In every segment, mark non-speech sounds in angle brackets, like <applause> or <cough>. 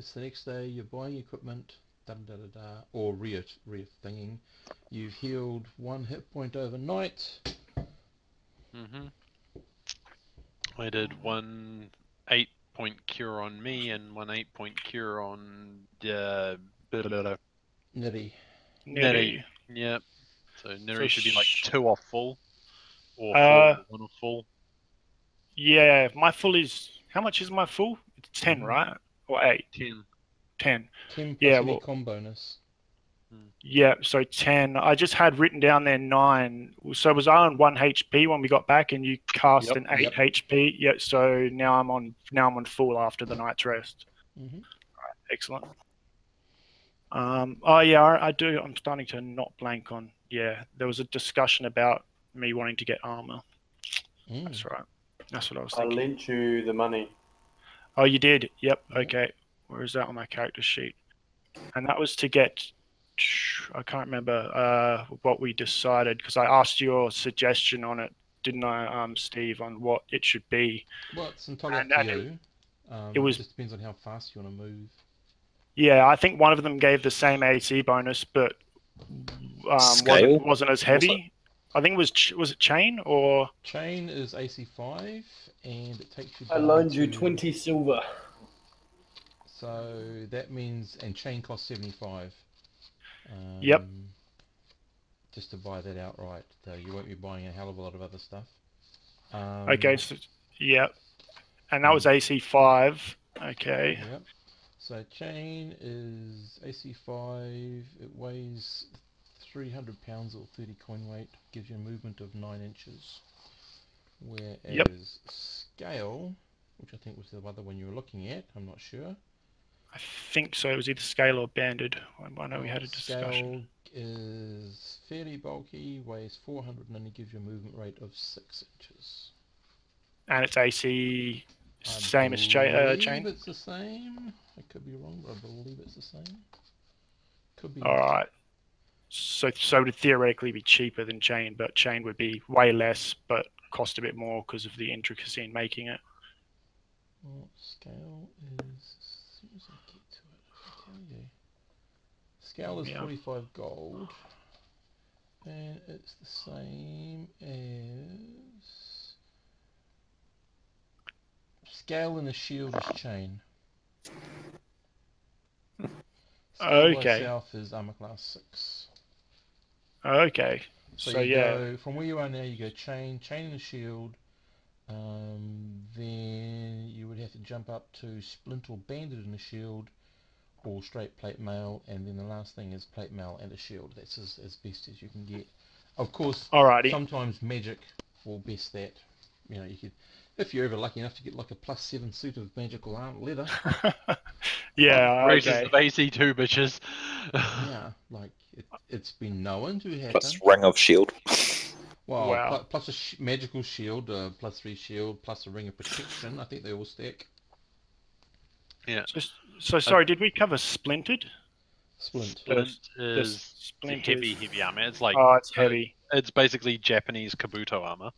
it's the next day. You're buying equipment, da da da da, or re re thinging. You've healed one hit point overnight. hmm I did one eight point cure on me and one eight point cure on uh, blah, blah, blah. Nitty. Nitty. Yep. So Neri should be like two off full, or Uh, full, one off full. Yeah, my full is how much is my full? It's ten, Mhm. right? Or eight? Ten. Ten. Ten plus Yeah, well- com bonus. Yeah, so ten. I just had written down there nine. So was I on one HP when we got back, and you cast Yep, an eight yep. HP? Yeah. So now I'm on now I'm on full after the night's rest. hmm Excellent. Um, oh yeah, I, I do. I'm starting to not blank on. Yeah, there was a discussion about me wanting to get armor. Mm. That's right. That's what I was I thinking. lent you the money. Oh, you did. Yep. Yeah. Okay. Where is that on my character sheet? And that was to get. I can't remember uh, what we decided because I asked your suggestion on it, didn't I, um, Steve, on what it should be. Well, it's entirely And- up to and you. Um, it was- just depends on how fast you want to move. Yeah, I think one of them gave the same AC bonus, but um, Scale? wasn't, wasn't as heavy. I think it was ch- was it chain or Chain is AC five, and it takes you. I down loaned you to- 20 silver. So that means, and chain costs seventy five. Um, Yep. Just to buy that outright, though you won't be buying a hell of a lot of other stuff. Um, okay, so, yeah, and that was AC five. Okay, Yep. So chain is AC five. It weighs three hundred pounds or thirty coin weight. Gives you a movement of nine inches. Whereas scale, which I think was the other one you were looking at, I'm not sure. I think so. It was either scale or banded. I, know we had a discussion. Scale is fairly bulky, weighs 400 and only gives you a movement rate of 6 inches. and it's AC I same as cha- uh, believe chain. it's the same. I could be wrong, but I believe it's the same. Could be. All right. So so it would theoretically be cheaper than chain, but chain would be way less, but cost a bit more because of the intricacy in making it. Well, scale is. As soon as I get to it, I'll tell you. Scale is Yeah. 45 gold. And it's the same as. Scale and the shield is chain. Scale Okay. itself is armor class 6. Okay. So, So, yeah. go from where you are now. You go chain, chain and a shield. Um, then you would have to jump up to splint or banded and a shield, or straight plate mail, and then the last thing is plate mail and a shield. That's as, as best as you can get. Of course, Alrighty. sometimes magic will best that. You know, you could, if you're ever lucky enough to get like a plus seven suit of magical arm leather. <laughs> yeah. Races Okay. of AC two bitches. yeah, <laughs> like it, it's been known to happen. Plus Ring of Shield. Well, Wow. pl- plus a sh- magical shield, uh, plus three shield, plus a ring of protection. I think they all stack. So, so sorry. Did we cover splintered? Splint. Splint is splint heavy, heavy armor. It's like Oh, it's heavy. it's basically Japanese kabuto armor.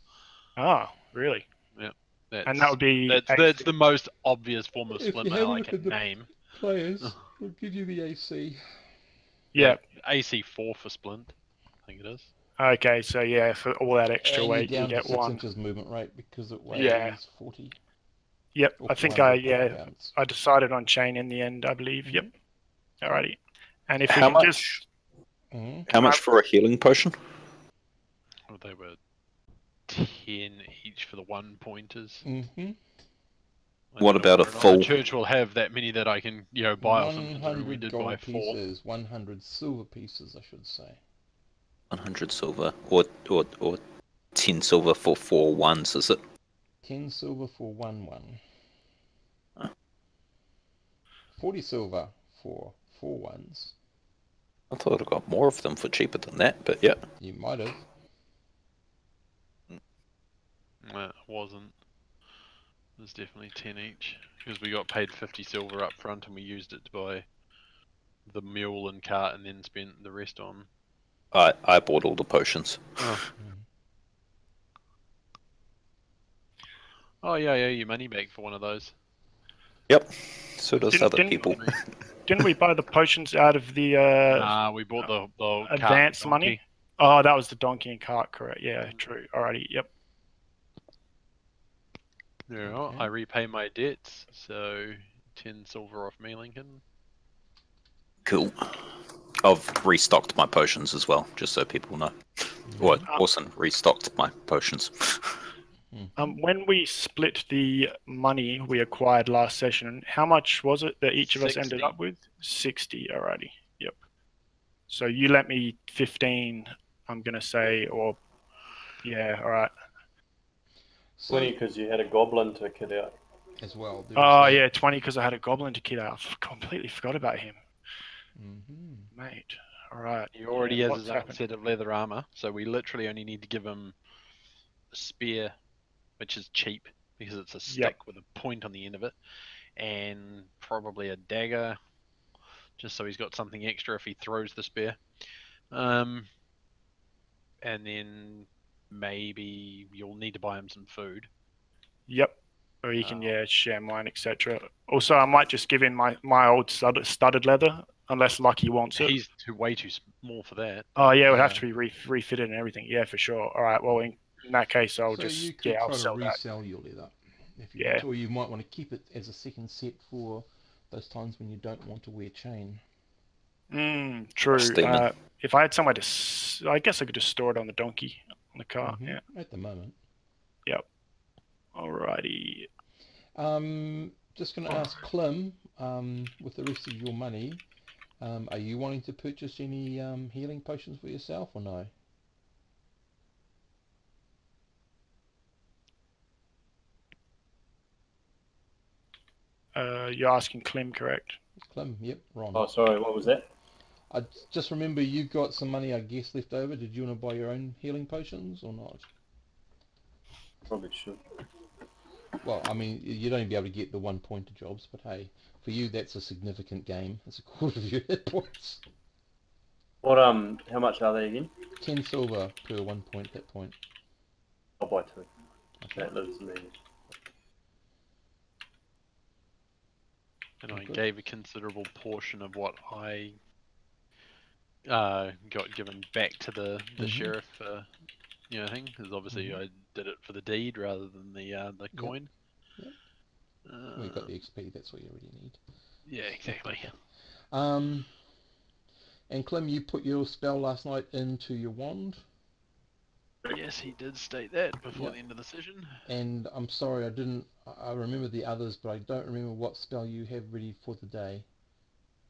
Oh, really? That's, And that would be that's, AC. that's the most obvious form of If splint you mail have a I look can name. Players <laughs> will give you the AC. Yeah. AC four for splint, I think it is. Okay. So yeah, for all that extra and weight, you're you down to get six one. inches movement rate because it weighs Yeah. 40. Yep. I think I yeah pounds. I decided on chain in the end. I believe. Yep. Alrighty. And if we How can much? just Mhm. How much for a healing potion? Oh, they were ten each for the one pointers. Mhm. I What uh, about a whether or not full- The church will have that many that I can, you know, buy off them. since they're 100 rendered gold by four. pieces, 100 silver pieces, I should say. 100 silver, or or or 10 silver for four ones, is it? 10 silver for 1 1. Huh. 40 silver for 4 ones. I thought I got more of them for cheaper than that, but yeah. You might have. No, it wasn't. It was definitely ten each because we got paid fifty silver up front and we used it to buy the mule and cart and then spent the rest on. I I bought all the potions. Oh yeah, yeah, your money back for one of those. Yep. So does Didn't- other didn't- people. Didn't we buy the potions out of the uh, Nah, we bought the, the advance money? Oh, that was the donkey and cart, correct? Yeah, true. Alrighty, yep. Yeah, Okay. I repay my debts, so ten silver off me, Lincoln. Cool. I've restocked my potions as well, just so people know. Or Uh, Orson restocked my potions. <laughs> Um, when we split the money we acquired last session, how much was it that each of us ended up with? Sixty. Alrighty. Yep. So you lent me fifteen. I'm gonna say, or yeah. All right. So, Twenty because you had a goblin to kid out. as well. Oh yeah, twenty because I had a goblin to kid out. I f- completely forgot about him, hmm mate. All right. He already Yeah, has what's his happened? set of leather armor, so we literally only need to give him a spear, which is cheap because it's a stick with a point on the end of it, and probably a dagger, just so he's got something extra if he throws the spear. Um, and then maybe you'll need to buy him some food. Yep. Or you can Oh. yeah share mine, etc. Also, I might just give in my my old stud- studded leather unless Lucky wants it. He's too way too small for that. Oh yeah, it would have to be re- refitted and everything. Yeah, for sure. All right. Well, in, in that case, I'll so just you could yeah, I'll try sell to that. resell your leather. If you Yeah. want or you might want to keep it as a second set for those times when you don't want to wear chain. Mm, true. Uh, if I had somewhere to, s- I guess I could just store it on the donkey on the car. Mhm, Yeah. At the moment. Yep. Alrighty. Um, just going to ask Clem, um, with the rest of your money, um, are you wanting to purchase any um, healing potions for yourself or no? Uh, you're asking Clem, correct? Clem, yep, Ron. Oh, sorry, what was that? I j- just remember you got some money, I guess, left over. Did you want to buy your own healing potions or not? Probably should. Well, I mean, y- you'd only be able to get the one pointer jobs, but hey, for you that's a significant game. It's a quarter of your <laughs> hit points. What um? How much are they again? Ten silver per one point hit point. I'll buy two. Okay. That lives me. and I gave a considerable portion of what I uh, got given back to the, the Mhm. sheriff, uh, you know, thing. Because obviously Mhm. I did it for the deed rather than the uh, the coin. Yep. Uh, Well, you got the XP. That's what you really need. yeah, exactly. Um, and Clem, you put your spell last night into your wand, yes, he did state that before Yep. the end of the session. and I'm sorry I didn't. I I remember the others, but I don't remember what spell you have ready for the day.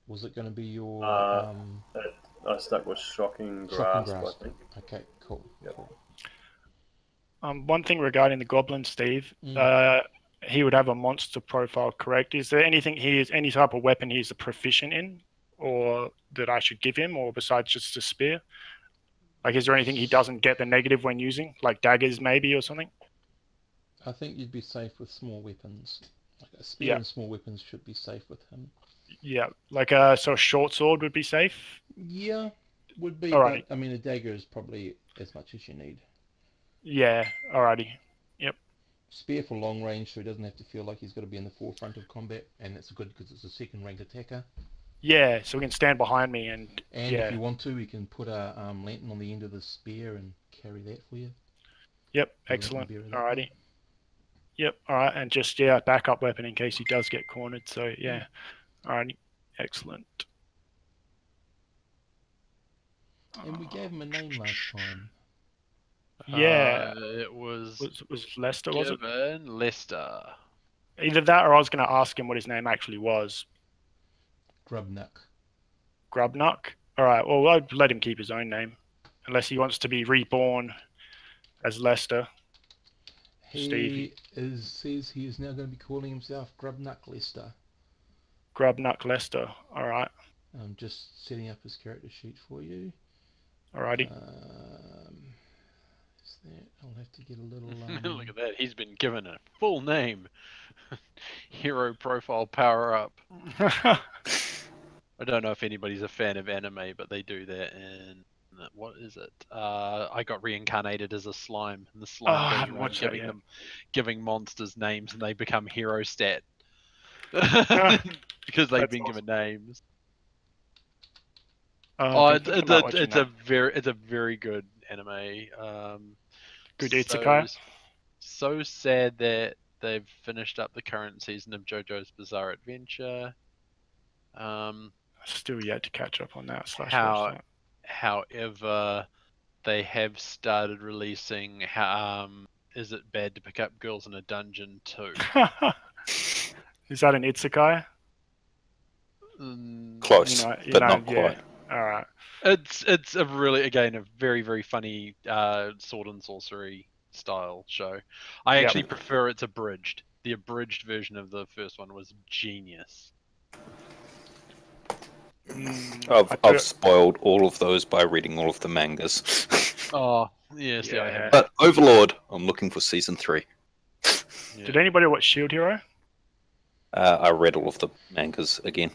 Was it going to be your? Uh, um, I stuck with shocking Shocking grasp. Grasp. I think. okay, cool. Yep. cool. Um, one thing regarding the goblin, Steve. Mm. Uh, he would have a monster profile, correct? Is there anything he is any type of weapon he's a proficient in, or that I should give him, or besides just a spear? Like, is there anything he doesn't get the negative when using, like daggers, maybe, or something? I think you'd be safe with small weapons. Like a spear Yeah. and small weapons should be safe with him. Yeah, like uh, so a short sword would be safe. Yeah, would be. Alrighty. But, I mean, a dagger is probably as much as you need. Yeah, alrighty. Yep. Spear for long range, so he doesn't have to feel like he's got to be in the forefront of combat, and it's good because it's a second rank attacker. Yeah, so he can stand behind me and And yeah, if you want to, we can put a um, lantern on the end of the spear and carry that for you. yep, Yeah, that excellent. would be really Alrighty. Yep, alright, and just yeah, backup weapon in case he does get cornered. So yeah, alrighty, excellent. And we gave him a name last time. Yeah. Uh, it was, Was was Lester? Was it given Lester. either that or I was going to ask him what his name actually was? Grubnuck. Grubnuck. All right. Well, I'd let him keep his own name, unless he wants to be reborn as Lester. He Stevie. is says he is now going to be calling himself Grubnuck Lester. Grubnuck Lester. All right. I'm just setting up his character sheet for you. Alrighty. Um, is that? I'll have to get a little. <laughs> Um, Look at that. He's been given a full name. <laughs> Hero profile power up. <laughs> I don't know if anybody's a fan of anime, but they do that in what is it? Uh, I got reincarnated as a slime, and the slime Oh, I haven't watched that giving yet. them, giving monsters names, and they become hero stat. <laughs> <laughs> because they've That's been given names. Oh, Oh, it's, it's a it's a very it's a very good anime. Um, Good so, isekai? So sad that they've finished up the current season of JoJo's Bizarre Adventure. Um, still yet to catch up on that. Slash How- however, they have started releasing. Um, is it bad to pick up girls in a dungeon too? <laughs> that. Is that an isekai? Mm, Close, You know- you but know, not yeah. quite. All right. It's it's a really again a very very funny uh, sword and sorcery style show. I Yep. actually prefer it's abridged. The abridged version of the first one was genius. Mm, I've, I I've spoiled all of those by reading all of the mangas. <laughs> Oh yes, yeah, I Yeah. have. but Overlord, I'm looking for season three. Yeah. Did anybody watch Shield Hero? Uh, I read all of the mangas again,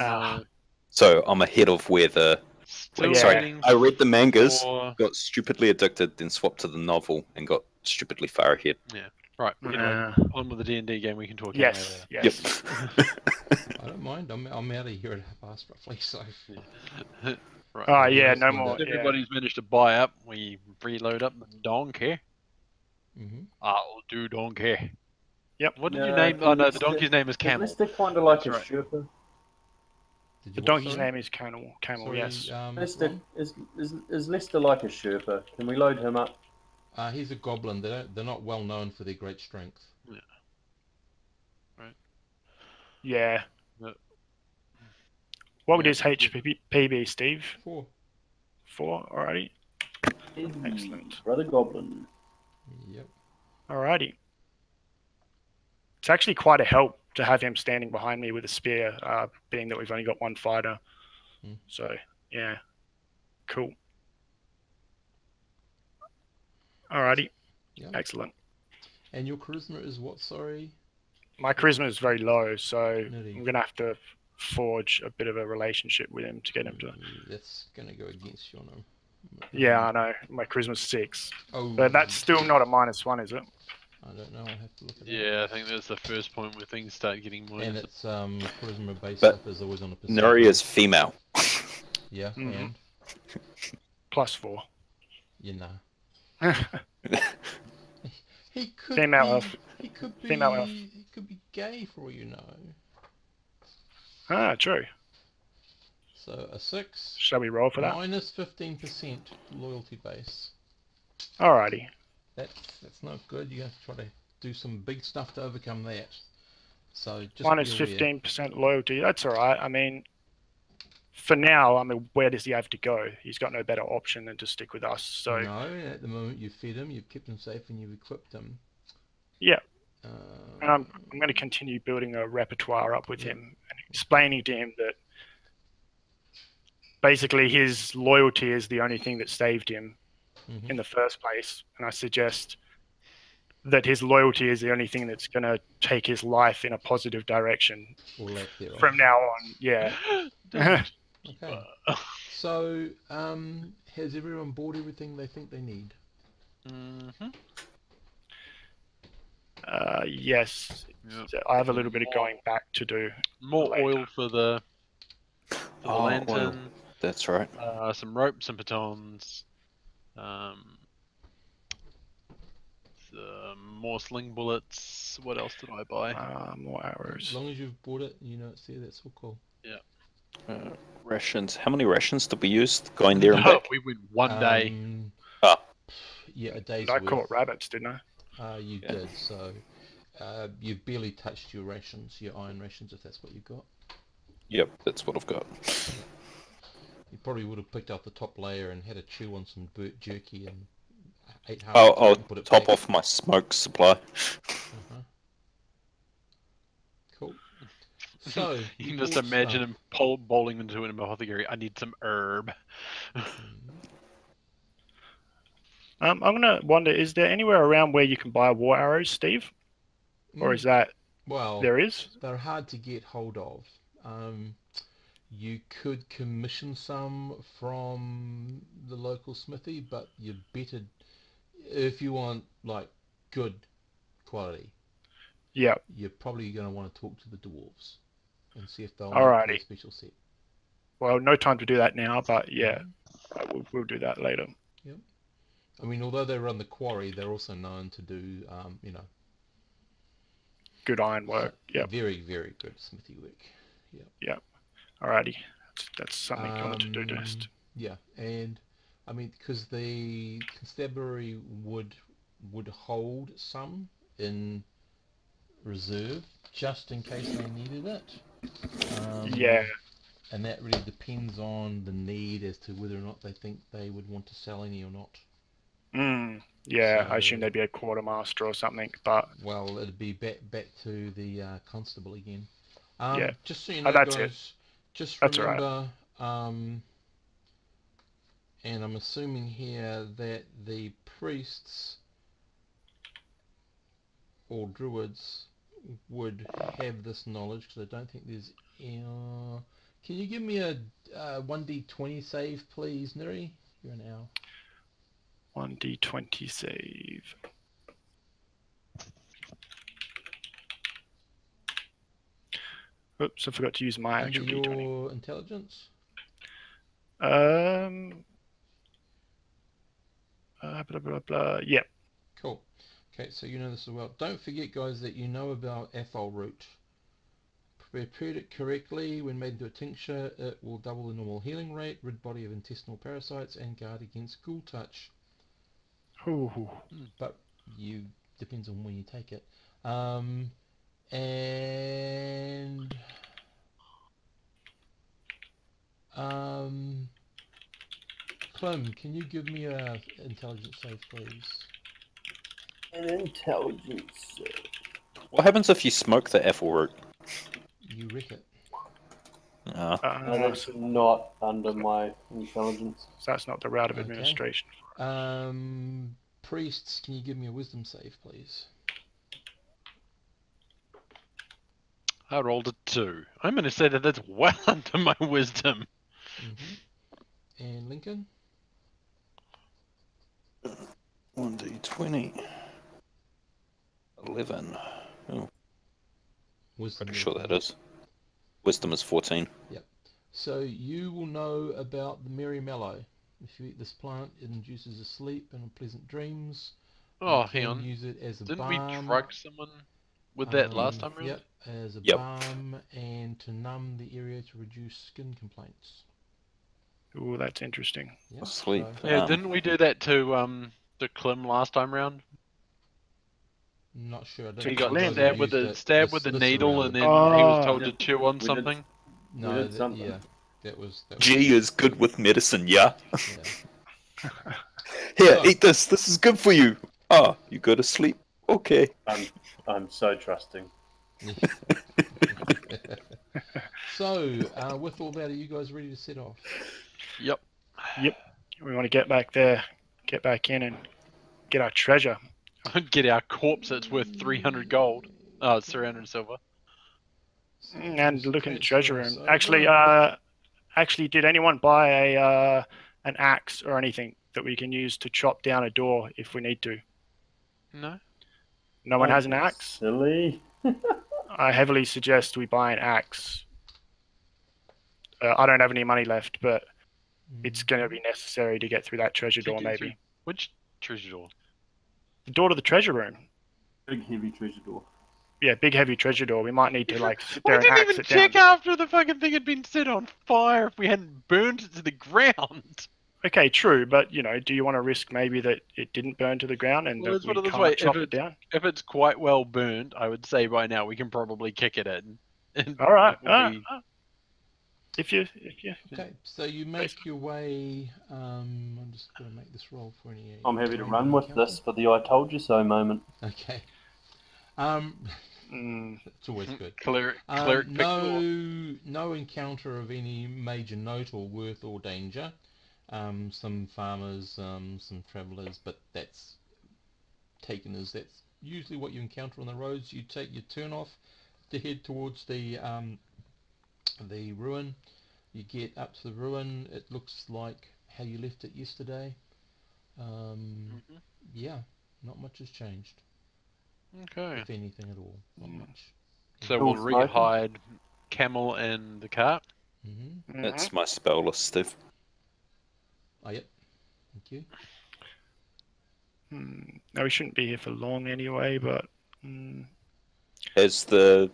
Ah, <laughs> so I'm ahead of where the. Still yeah. waiting I read the mangas, for- got stupidly addicted, then swapped to the novel, and got stupidly far ahead. Yeah. Right, anyway, uh, on with the D and D game. We can talk. anime yes, later. yes. Yep. <laughs> I don't mind. I'm, I'm out of here at half past roughly, so <laughs> right. Oh yeah, no we more. do. Yeah. Everybody's managed to buy up. We reload up the donkey. hmm I'll do donkey. Yep. What did No, you name? Oh no, the donkey's name is Camel. Isn't this kind of like a That's Sherpa? The donkey's sorry? name is Camel. Camel. Sorry, yes. Um, Lester, Ron? is, is, is Lester like a Sherpa? Can we load him up? Uh, he's a goblin. They don't, they're not well known for their great strength. Yeah. Right. Yeah. What would Yeah. his HP PB, Steve? Four. Four. Alrighty. Excellent. Brother Goblin. Yep. Alrighty. It's actually quite a help to have him standing behind me with a spear, uh, being that we've only got one fighter. Hmm. So, yeah. Cool. Alrighty. Yeah. Excellent. And your charisma is what? Sorry. My charisma is very low, so Nutty. I'm going to have to forge a bit of a relationship with him to get him to. Mm, That's gonna go against your no. Yeah, I know. My charisma's six. Oh. But that's still not a minus one, is it? I don't know. I have to look at Yeah, I think that's the first point where things start getting more. And it's um charisma based But up is always on a percent. Nuri is female. Yeah. <laughs> Mhm. And Plus four. you <laughs> know. He could Female be. elf. He could be. Female elf. He could be gay for all you know. ah, true. So a six Shall we roll for that? minus fifteen percent loyalty base. Alrighty. That's that's not good. You have to try to do some big stuff to overcome that. So just Minus fifteen percent loyalty. That's all right. I mean, for now, I mean, where does he have to go? He's got no better option than to stick with us. So No, at the moment you've fed him, you've kept him safe, and you've equipped him. Yeah. Uh, and I'm I'm going to continue building a repertoire up with him and explaining to him that basically his loyalty is the only thing that saved him mhm. in the first place. And I suggest that his loyalty is the only thing that's going to take his life in a positive direction Or lack thereof. from now on. Yeah. <laughs> <laughs> Okay. <laughs> So, um, has everyone bought everything they think they need? hmm uh, yes. Yep. So I have a little bit of going back to do. More Later. oil for the, for the Oh, oil. lantern. That's right. Uh, some rope, some batons. Um, some more sling bullets. What else did I buy? Uh, more arrows. As long as you've bought it, and you know it's there. That's all cool. Uh, rations. How many rations did we use going there and back? we went one day. Um, Ah. Yeah, a day's I worth. caught rabbits, didn't I? Uh, you Yeah. did. So, uh, you've barely touched your rations, your iron rations, if that's what you've got. Yep, that's what I've got. You probably would have picked up the top layer and had a chew on some burt jerky and ate half. I'll, I'll and put it top back. off my smoke supply. Uh-huh. Cool. <laughs> So You can bought just imagine stuff. him pol- bowling into an apothecary. I need some herb. Mm. Um, I'm gonna wonder: is there anywhere around where you can buy war arrows, Steve, or is that well? there is? They're hard to get hold of. Um, you could commission some from the local smithy, but you better if you want like good quality. Yeah. you're probably going to want to talk to the dwarves and see if they'll Alrighty. make a special set. Well, no time to do that now, but yeah, uh, we'll, we'll do that later. I mean, although they run the quarry, they're also known to do, um, you know, Good iron work. Yep. very, very good smithy work. Alrighty. That's, that's something on the to-do Um, list. Yeah, and I mean, because the constabulary would would hold some in reserve just in case they needed it. Um, Yeah. And that really depends on the need as to whether or not they think they would want to sell any or not. Mm, yeah, I assume So- there'd be a quartermaster or something, but Well, it'd be back back to the uh, constable again. Um, Yeah. Just so you Oh, know, that's it. guys, just That's all right. remember, um, and I'm assuming here that the priests or druids would have this knowledge because I don't think there's. Uh, can you give me a uh, 1d20 save, please, Neri? You're an owl. 1d20 save. Oops, I forgot to use my actual d20. your intelligence. Um, uh, blah, blah, blah. Yeah, Cool. Okay, so you know this as well. Don't forget, guys, that you know about Athol root. Prepared it correctly when made into a tincture, it will double the normal healing rate, rid body of intestinal parasites, and guard against ghoul touch. Ooh. But you depends on when you take it. Um, and um, Clem, can you give me a intelligence save, please? An intelligence. What happens if you smoke the apple root? You wreck it. Uh, Uh, No, that's not under my intelligence. that's not the route of Okay. administration. Um, priests, can you give me a wisdom save, please? I rolled a two. I'm going to say that that's <laughs> well under my wisdom. hmm And Lincoln? 1d20. 11. Wisdom. Pretty sure that is. Wisdom is 14. Yep. So you will know about the Merry Mallow. If you eat this plant, it induces a sleep and pleasant dreams. You Oh, can hang on. Use it as a Didn't we drug someone with that last um, time around? Yep, as a Yep. balm and to numb the area to reduce skin complaints. Ooh, that's interesting. Yep, Sleep. so- Yeah, Um, didn't we do that to um to Klim last time round? Not sure. I So He got Klim you guys stabbed with used the stabbed with the this- this needle, around. and then he Oh. was told to chew on We did- something. no, that- something. yeah, that was that was, G is good with medicine, yeah? yeah. <laughs> Here, Oh. eat this. This is good for you. Ah, you go to sleep. Okay. I'm, I'm so trusting. <laughs> so, uh, with all that, are you guys ready to set off? Yep. Yep. We want to get back there, get back in, and get our treasure. <laughs> Get our corpse that's worth 300 gold. Oh, it's 300 silver. Mm, And look in the treasure room. Actually, uh, actually, did anyone buy a uh, an axe or anything that we can use to chop down a door if we need to? No. No one has an axe. Silly. <laughs> I heavily suggest we buy an axe. Uh, I don't have any money left, but it's Mm. going to be necessary to get through that treasure door, maybe. Which treasure door? The door to the treasure room. Big heavy treasure door. Yeah, big heavy treasure door. We might need to like sit We and didn't axe even it check down. after the fucking thing had been set on fire if we hadn't burned it to the <laughs> ground. Okay, true, but you know, do you want to risk maybe that it didn't burn to the ground and Well, that we can't way, if chop it it- down? If it's quite well burned, I would say by now we can probably kick it in. <laughs> And All right. uh, be- uh, if you, if you, Okay, so you make your way. Um, I'm just going to make this roll for any. I'm happy to run with encounter. this for the I told you so moment. Okay. Um, mm, <laughs> it's always good. <laughs> Cleric, Um, cleric pick no, no encounter of any major note or worth or danger. Um, some farmers, um, some travellers, but that's taken as that's usually what you encounter on the roads. You take your turn off to head towards the um, the ruin. You get up to the ruin. It looks like how you left it yesterday. Um, Mhm. yeah, not much has changed. Okay. if anything at all. Not Mm. much. So Cool we'll smoking. rehide Camel and the cart. hmm That's my spell list, Steve. Oh, yep. Thank you. Hmm. No, we shouldn't be here for long anyway, but mm, Has the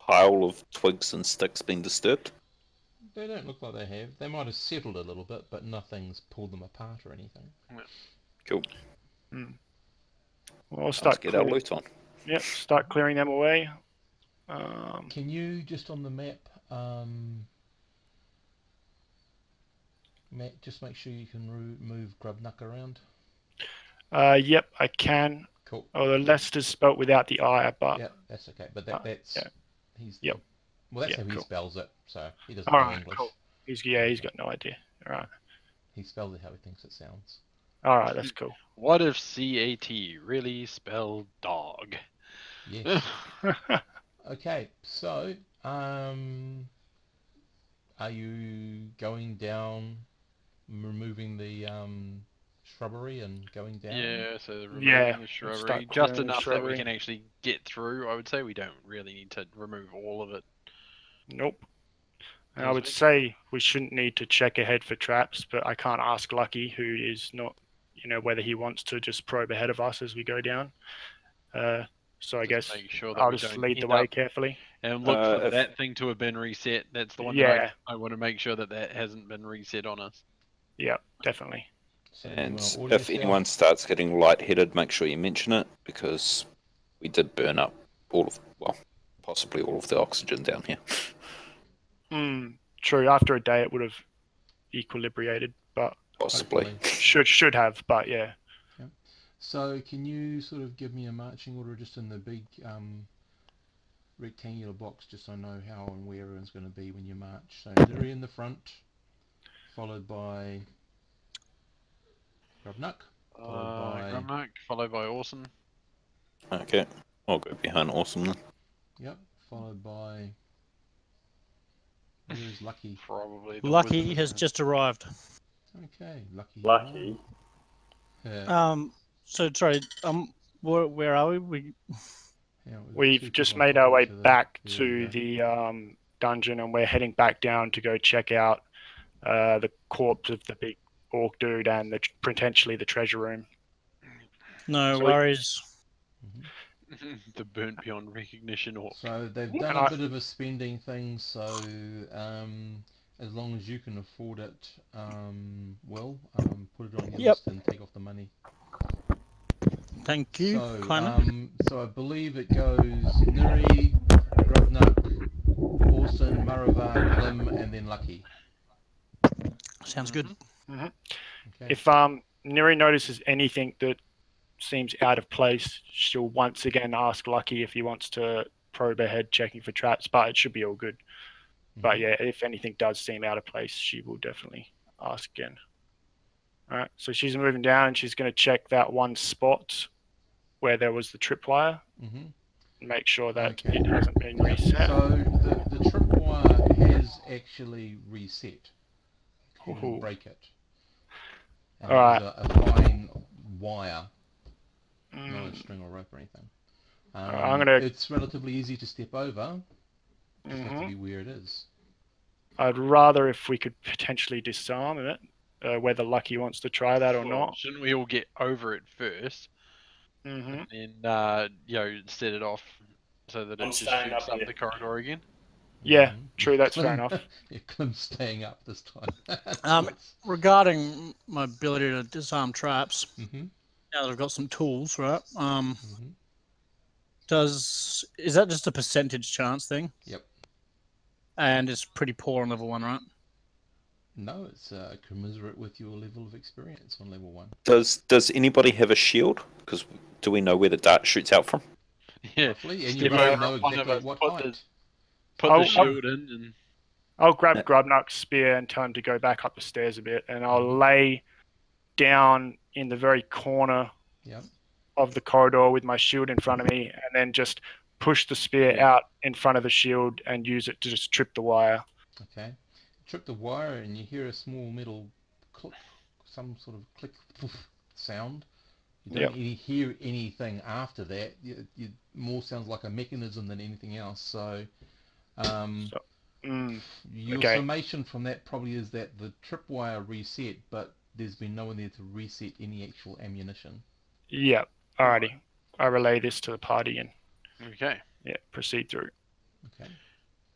pile of twigs and sticks been disturbed? They don't look like they have. They might have settled a little bit, but nothing's pulled them apart or anything. Cool. well, I'll Let's start get our loot on. yep, start clearing them away. Um, Can you just on the map, um, Matt, just make sure you can move Grubnuck around. uh, yep, I can. Cool. Oh, the Leicester's spelt without the I, but Yeah, that's okay. But that Uh, that's yeah. he's Yep. Well, that's Yeah, how he cool. spells it. So he doesn't all know right, English. cool. He's yeah, he's got no idea. All right, He spells it how he thinks it sounds. all right, that's cool. What if CAT really spelled dog? Yes. <laughs> okay. So, um, are you going down, removing the um shrubbery and going down? Yeah, so removing Yeah, the shrubbery, just clearing the enough that we can actually get through. I would say we don't really need to remove all of it. Nope. And I would we- say we shouldn't need to check ahead for traps, but I can't ask Lucky, who is not, you know, whether he wants to just probe ahead of us as we go down. Uh, so I Just guess sure I'll just lead the way carefully. and look Uh, for if- that thing to have been reset. That's the one Yeah. that I, I want to make sure that that hasn't been reset on us. Yeah, definitely. And wanna if yourself- anyone starts getting lightheaded, make sure you mention it because we did burn up all of, well, possibly all of the oxygen down here. <laughs> Mm, true. After a day, it would have equilibrated, but Possibly. Hopefully. <laughs> should should have. But yeah, So can you sort of give me a marching order just in the big um, rectangular box, just so I know how and where everyone's going to be when you march? So Neri in the front, followed by Grubnuck. Uh, Followed by- Grumnock, followed by Orson. Okay. I'll go behind Awesome then. Yep. Followed by. Where's Lucky? <laughs> Probably. The Lucky wizard. has just arrived. Okay, Lucky. Lucky. Yeah. Um, so sorry, um, where, where are we? We yeah, we've two we've just people made our way to the- back there to go. the um, dungeon, and we're heading back down to go check out uh, the corpse of the big orc dude and the potentially the treasure room. no So we- worries. <laughs> the burnt beyond recognition or So they've done and a I- bit of a spending thing. So um, as long as you can afford it, um, well, um, put it on your Yep. list and take off the money. Thank you, So, um, so I believe it goes Nuri, Grubnuck, Orson, Maravar, Klim, and then Lucky. Sounds good. Okay. If um, Neri notices anything that seems out of place, she'll once again ask Lucky if he wants to probe ahead, checking for traps. But it should be all good. But Mhm. yeah, if anything does seem out of place, she will definitely ask again. All right, so she's moving down and she's going to check that one spot where there was the tripwire Mhm. and make sure that Okay. it hasn't been reset. So the, the tripwire has actually reset. You couldn't break it. And Alright. a, a fine wire, not Mm, a string or rope or anything. Alright, I'm Um, gonna- It's relatively easy to step over. Just have to mhm. be where it is. I'd rather if we could potentially disarm it, uh, whether Lucky wants to try that or Well, not. Shouldn't we all get over it first, hmm and uh, you know, set it off so that it I'm just shoots up up the corridor again? Yeah, Mhm. true, that's fair Clem- enough. <laughs> yeah, Clem's staying up this time. <laughs> Um, Regarding my ability to disarm traps, hmm now that I've got some tools, right? Um, hmm does is that just a percentage chance thing? Yep. And it's pretty poor on level one, right? No, it's uh, commensurate with your level of experience on level one. Does Does anybody have a shield? Because do we know where the dart shoots out from? Yeah. Roughly, and you Step both over know exactly what put height. the- Put Oh, the shield in and I'll grab Yeah. Grubnuck's spear and tell him to go back up the stairs a bit, and I'll mm-hmm. lay down in the very corner Yep. of the corridor with my shield in front of me, and then just push the spear out in front of the shield and use it to just trip the wire. Okay. Trip the wire and you hear a small metal click, some sort of click poof sound. You don't really hear anything after that. You, you more sounds like a mechanism than anything else. So, um, So- Mm, your okay. summation from that probably is that the tripwire reset, but there's been no one there to reset any actual ammunition. yeah. Alrighty. I relay this to the party and Okay. yeah, proceed through. Okay.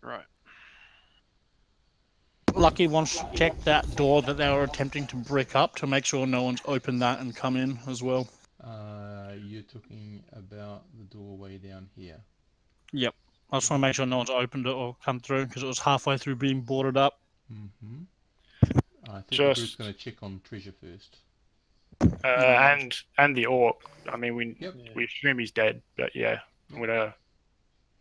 Right. Lucky wants to check that door that they were attempting to brick up to make sure no one's opened that and come in as well. Uh, you're talking about the doorway down here. Yep. I just want to make sure no one's opened it or come through because it was halfway through being boarded up. Mm-hmm. I think the group's Just- going to check on treasure first. Uh, and and the orc. I mean, we Yep. We assume he's dead, but yeah, I'm gonna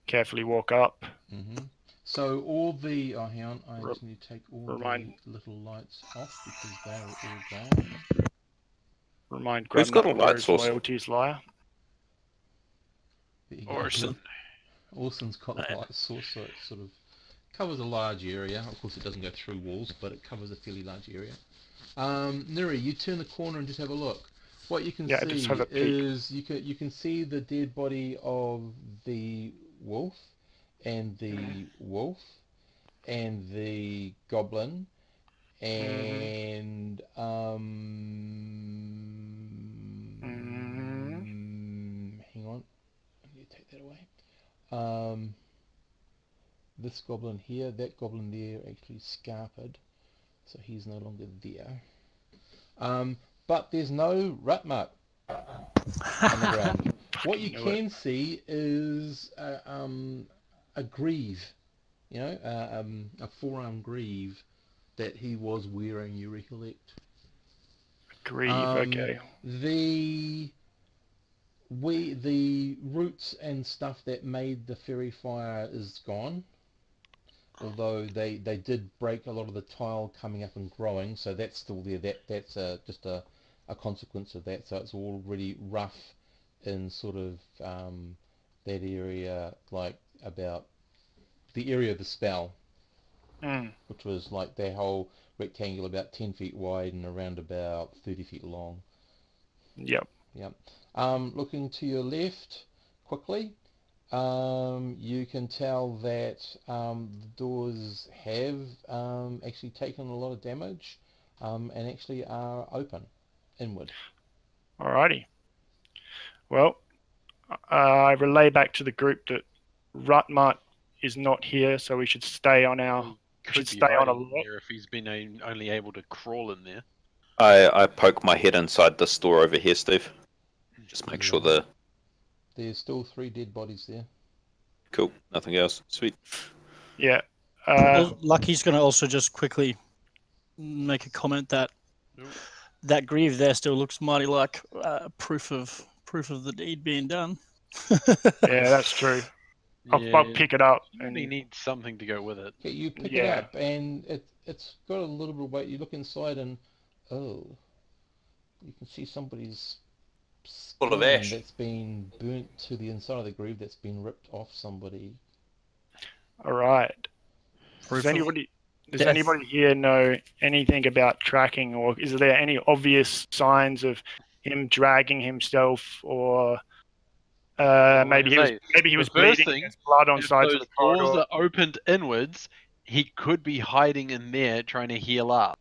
carefully walk up. hmm So all the oh, hang on, I Re- just need to take all remind- the little lights off because they're all gone. Remind Who's Grubnut got a where light his source? Loyalties liar. There you go. Orson. Orson's got the Right. light source, so it sort of covers a large area. Of course, it doesn't go through walls, but it covers a fairly large area. Um, Neri, you turn the corner and just have a look. What you can Yeah, see just have a peek. is you can you can see the dead body of the wolf, and the wolf, and the goblin, and um, hang on, I need to take that away. Um, this goblin here, that goblin there, actually scarpered, so he's no longer there. Um, but there's no rut mark on the ground. <laughs> what you knew it. can see is a, um, a greave, you know, uh, um, a forearm greave that he was wearing. You recollect? Grieve. Um, okay. The we the roots and stuff that made the fairy fire is gone. Although they, they did break a lot of the tile coming up and growing, so that's still there. That that's a, just a, a consequence of that. So it's already rough in sort of um, that area, like about the area of the spell Mm, which was like that whole rectangle about 10 feet wide and around about 30 feet long. yep. Yep. Um, looking to your left quickly, um, you can tell that um, the doors have um, actually taken a lot of damage um, and actually are open inward. Alrighty. Well, uh, I relay back to the group that Rutmut is not here, so we should stay on our. Could Should be stay on a hiding lot. there if he's been a- only able to crawl in there. I, I poke my head inside this door over here, Steve. Just make sure the There's still three dead bodies there. cool, nothing else. Sweet. Yeah. Uh, Well, Lucky's going to also just quickly make a comment that Nope. that grieve there still looks mighty like uh, proof of proof of the deed being done. <laughs> yeah, that's true. I'll, I'll pick it up and Only needs something to go with it. Okay, you pick it up and it, it's got a little bit of weight. You look inside and, oh, you can see somebody's Full of ash. that's been burnt to the inside of the groove that's been ripped off somebody. All right. Does anybody does death. anybody here know anything about tracking, or is there any obvious signs of him dragging himself, or uh, maybe he was maybe he was bleeding, thing, blood on if sides those of the corridor? doors are opened inwards, he could be hiding in there trying to heal up.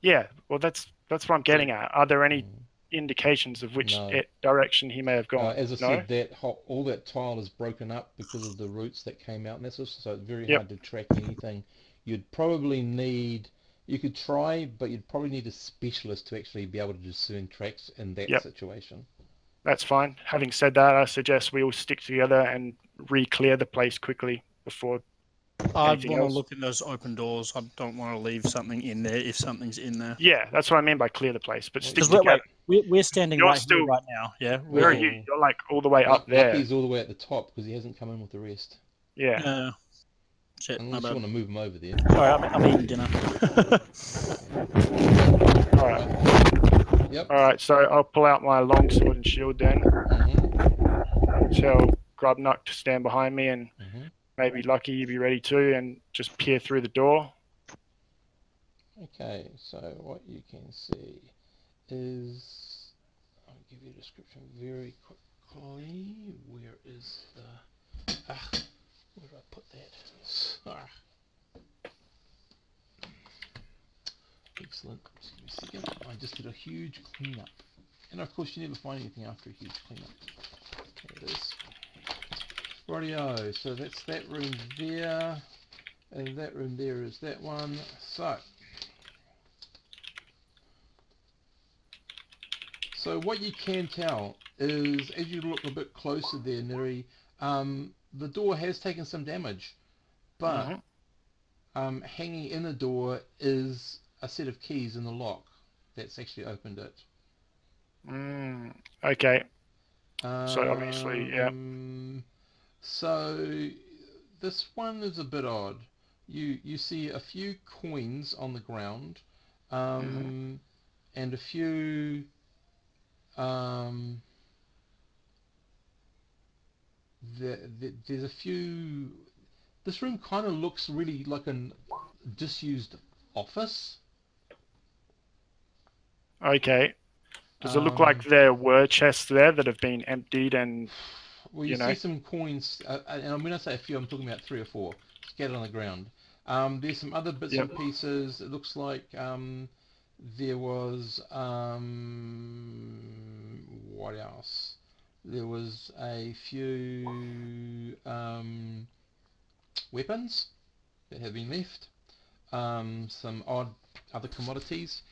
Yeah, well that's that's what I'm getting at. Are there any Mm. Indications of which No. direction he may have gone? Uh, as I no? said, that ho- all that tile is broken up because of the roots that came out, and that's also so it's very Yep. hard to track anything. You'd probably need, you could try, but you'd probably need a specialist to actually be able to discern tracks in that Yep. situation. That's fine. Having said that, I suggest we all stick together and re-clear the place quickly before. I'd want to look in those open doors. I don't want to leave something in there if something's in there. Yeah, that's what I mean by clear the place. But stick Because wait, together. we're, we're standing You're right still- here right now. Yeah. Where are we're- you? You're like all the way up there. He's all the way at the top because he hasn't come in with the rest. Yeah. Uh, shit, my Unless you want to move him over there. All right, I'm, I'm eating dinner. <laughs> All right. Yep. All right. So I'll pull out my longsword and shield then. hmm Tell Grubnut to stand behind me, and hmm maybe Lucky you'd be ready too, and just peer through the door. Okay, so what you can see is I'll give you a description very quickly. Where is the... Ah, where did I put that? Ah. Excellent. Just give me a second. I just did a huge cleanup. And of course you never find anything after a huge cleanup. There it is. Rightio, so that's that room there. And that room there is that one. So, so what you can tell is, as you look a bit closer there, Neri, um, the door has taken some damage, but Mhm. um, hanging in the door is a set of keys in the lock that's actually opened it. Mm, okay. So obviously, yeah. So this one is a bit odd. You you see a few coins on the ground, um, Mm-hmm. and a few. Um, the, the, there's a few. This room kind of looks really like a disused office. Okay. Does it look like Um, there were chests there that have been emptied and Well, you, you see know. some coins, uh, uh, and when I say a few, I'm talking about three or four scattered on the ground. Um, there's some other bits and pieces. It looks like um, there was um, what else? There was a few um, weapons that have been left. Um, some odd other commodities,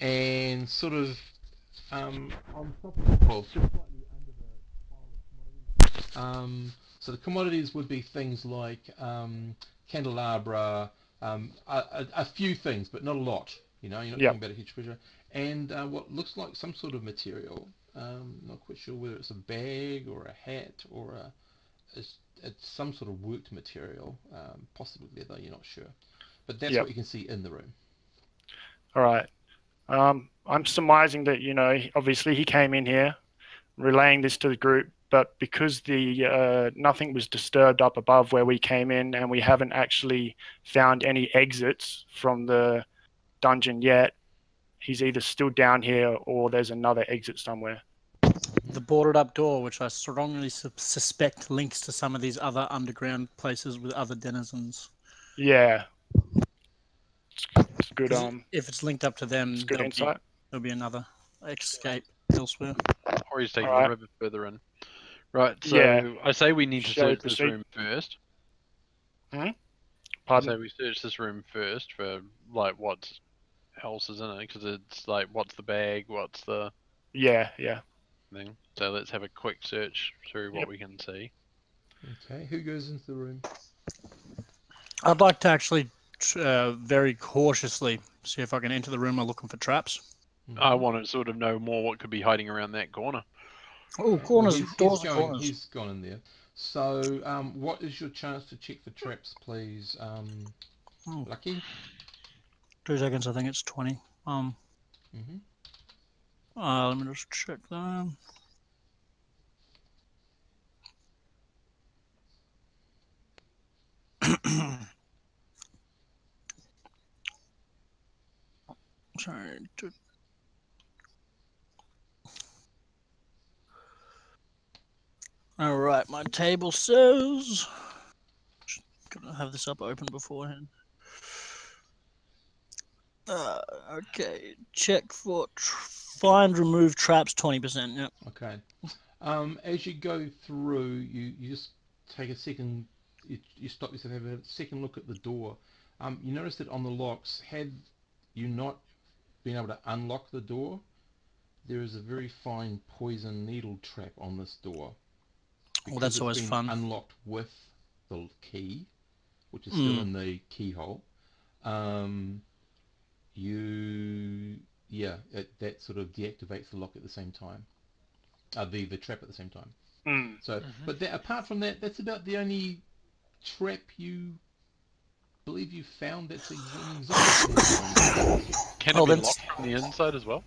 and sort of um, on top of the well, just slightly under the pile of commodities. Um, so the commodities would be things like um, candelabra, um, a, a, a few things, but not a lot. You know, you're not Yep. talking about a huge treasure. And uh, what looks like some sort of material. Um, not quite sure whether it's a bag or a hat or a, it's, it's some sort of worked material, um, possibly leather. You're not sure, but that's Yep. what you can see in the room. all right. Um, I'm surmising that you know obviously he came in here, relaying this to the group, but because the uh, nothing was disturbed up above where we came in, and we haven't actually found any exits from the dungeon yet, he's either still down here or there's another exit somewhere. The boarded up door, which I strongly sus- suspect links to some of these other underground places with other denizens. Yeah. It's, it's good. Um, If it's linked up to them, good there'll be, there'll be another escape elsewhere. Or he's taking Alright. the river further in. Right, so Yeah. I say we need to Shall search this room first. I Pardon? say we search this room first for like what else is in it, because it's like what's the bag, what's the Yeah, yeah. thing. So let's have a quick search through what Yep. we can see. Okay, who goes into the room? I'd like to actually uh, very cautiously see if I can enter the room while looking for traps. I want to sort of know more what could be hiding around that corner. Oh, Well, corners, he's, doors, he's going, corners. He's gone in there. So, um, what is your chance to check for traps, please? Um, Oh. Lucky? Two seconds, I think it's 20. Um, hmm uh, let me just check that. <coughs> Sorry. All right, my table says. Gonna have this up open beforehand. Uh, okay, check for find remove traps twenty percent. Yep. Okay. Um, as you go through, you, you just take a second, you, you stop yourself, have a second look at the door. Um, you notice that on the locks, had you not been able to unlock the door, there is a very fine poison needle trap on this door. Well, that's always fun. Unlocked with the key, which is still Mm. in the keyhole. Um, you, yeah, it, that sort of deactivates the lock at the same time. Uh, the the trap at the same time. Mm. So, Mhm. but that, apart from that, that's about the only trap you believe you found that's ex- in existence. Can Oh, it be that's- locked from the inside as well?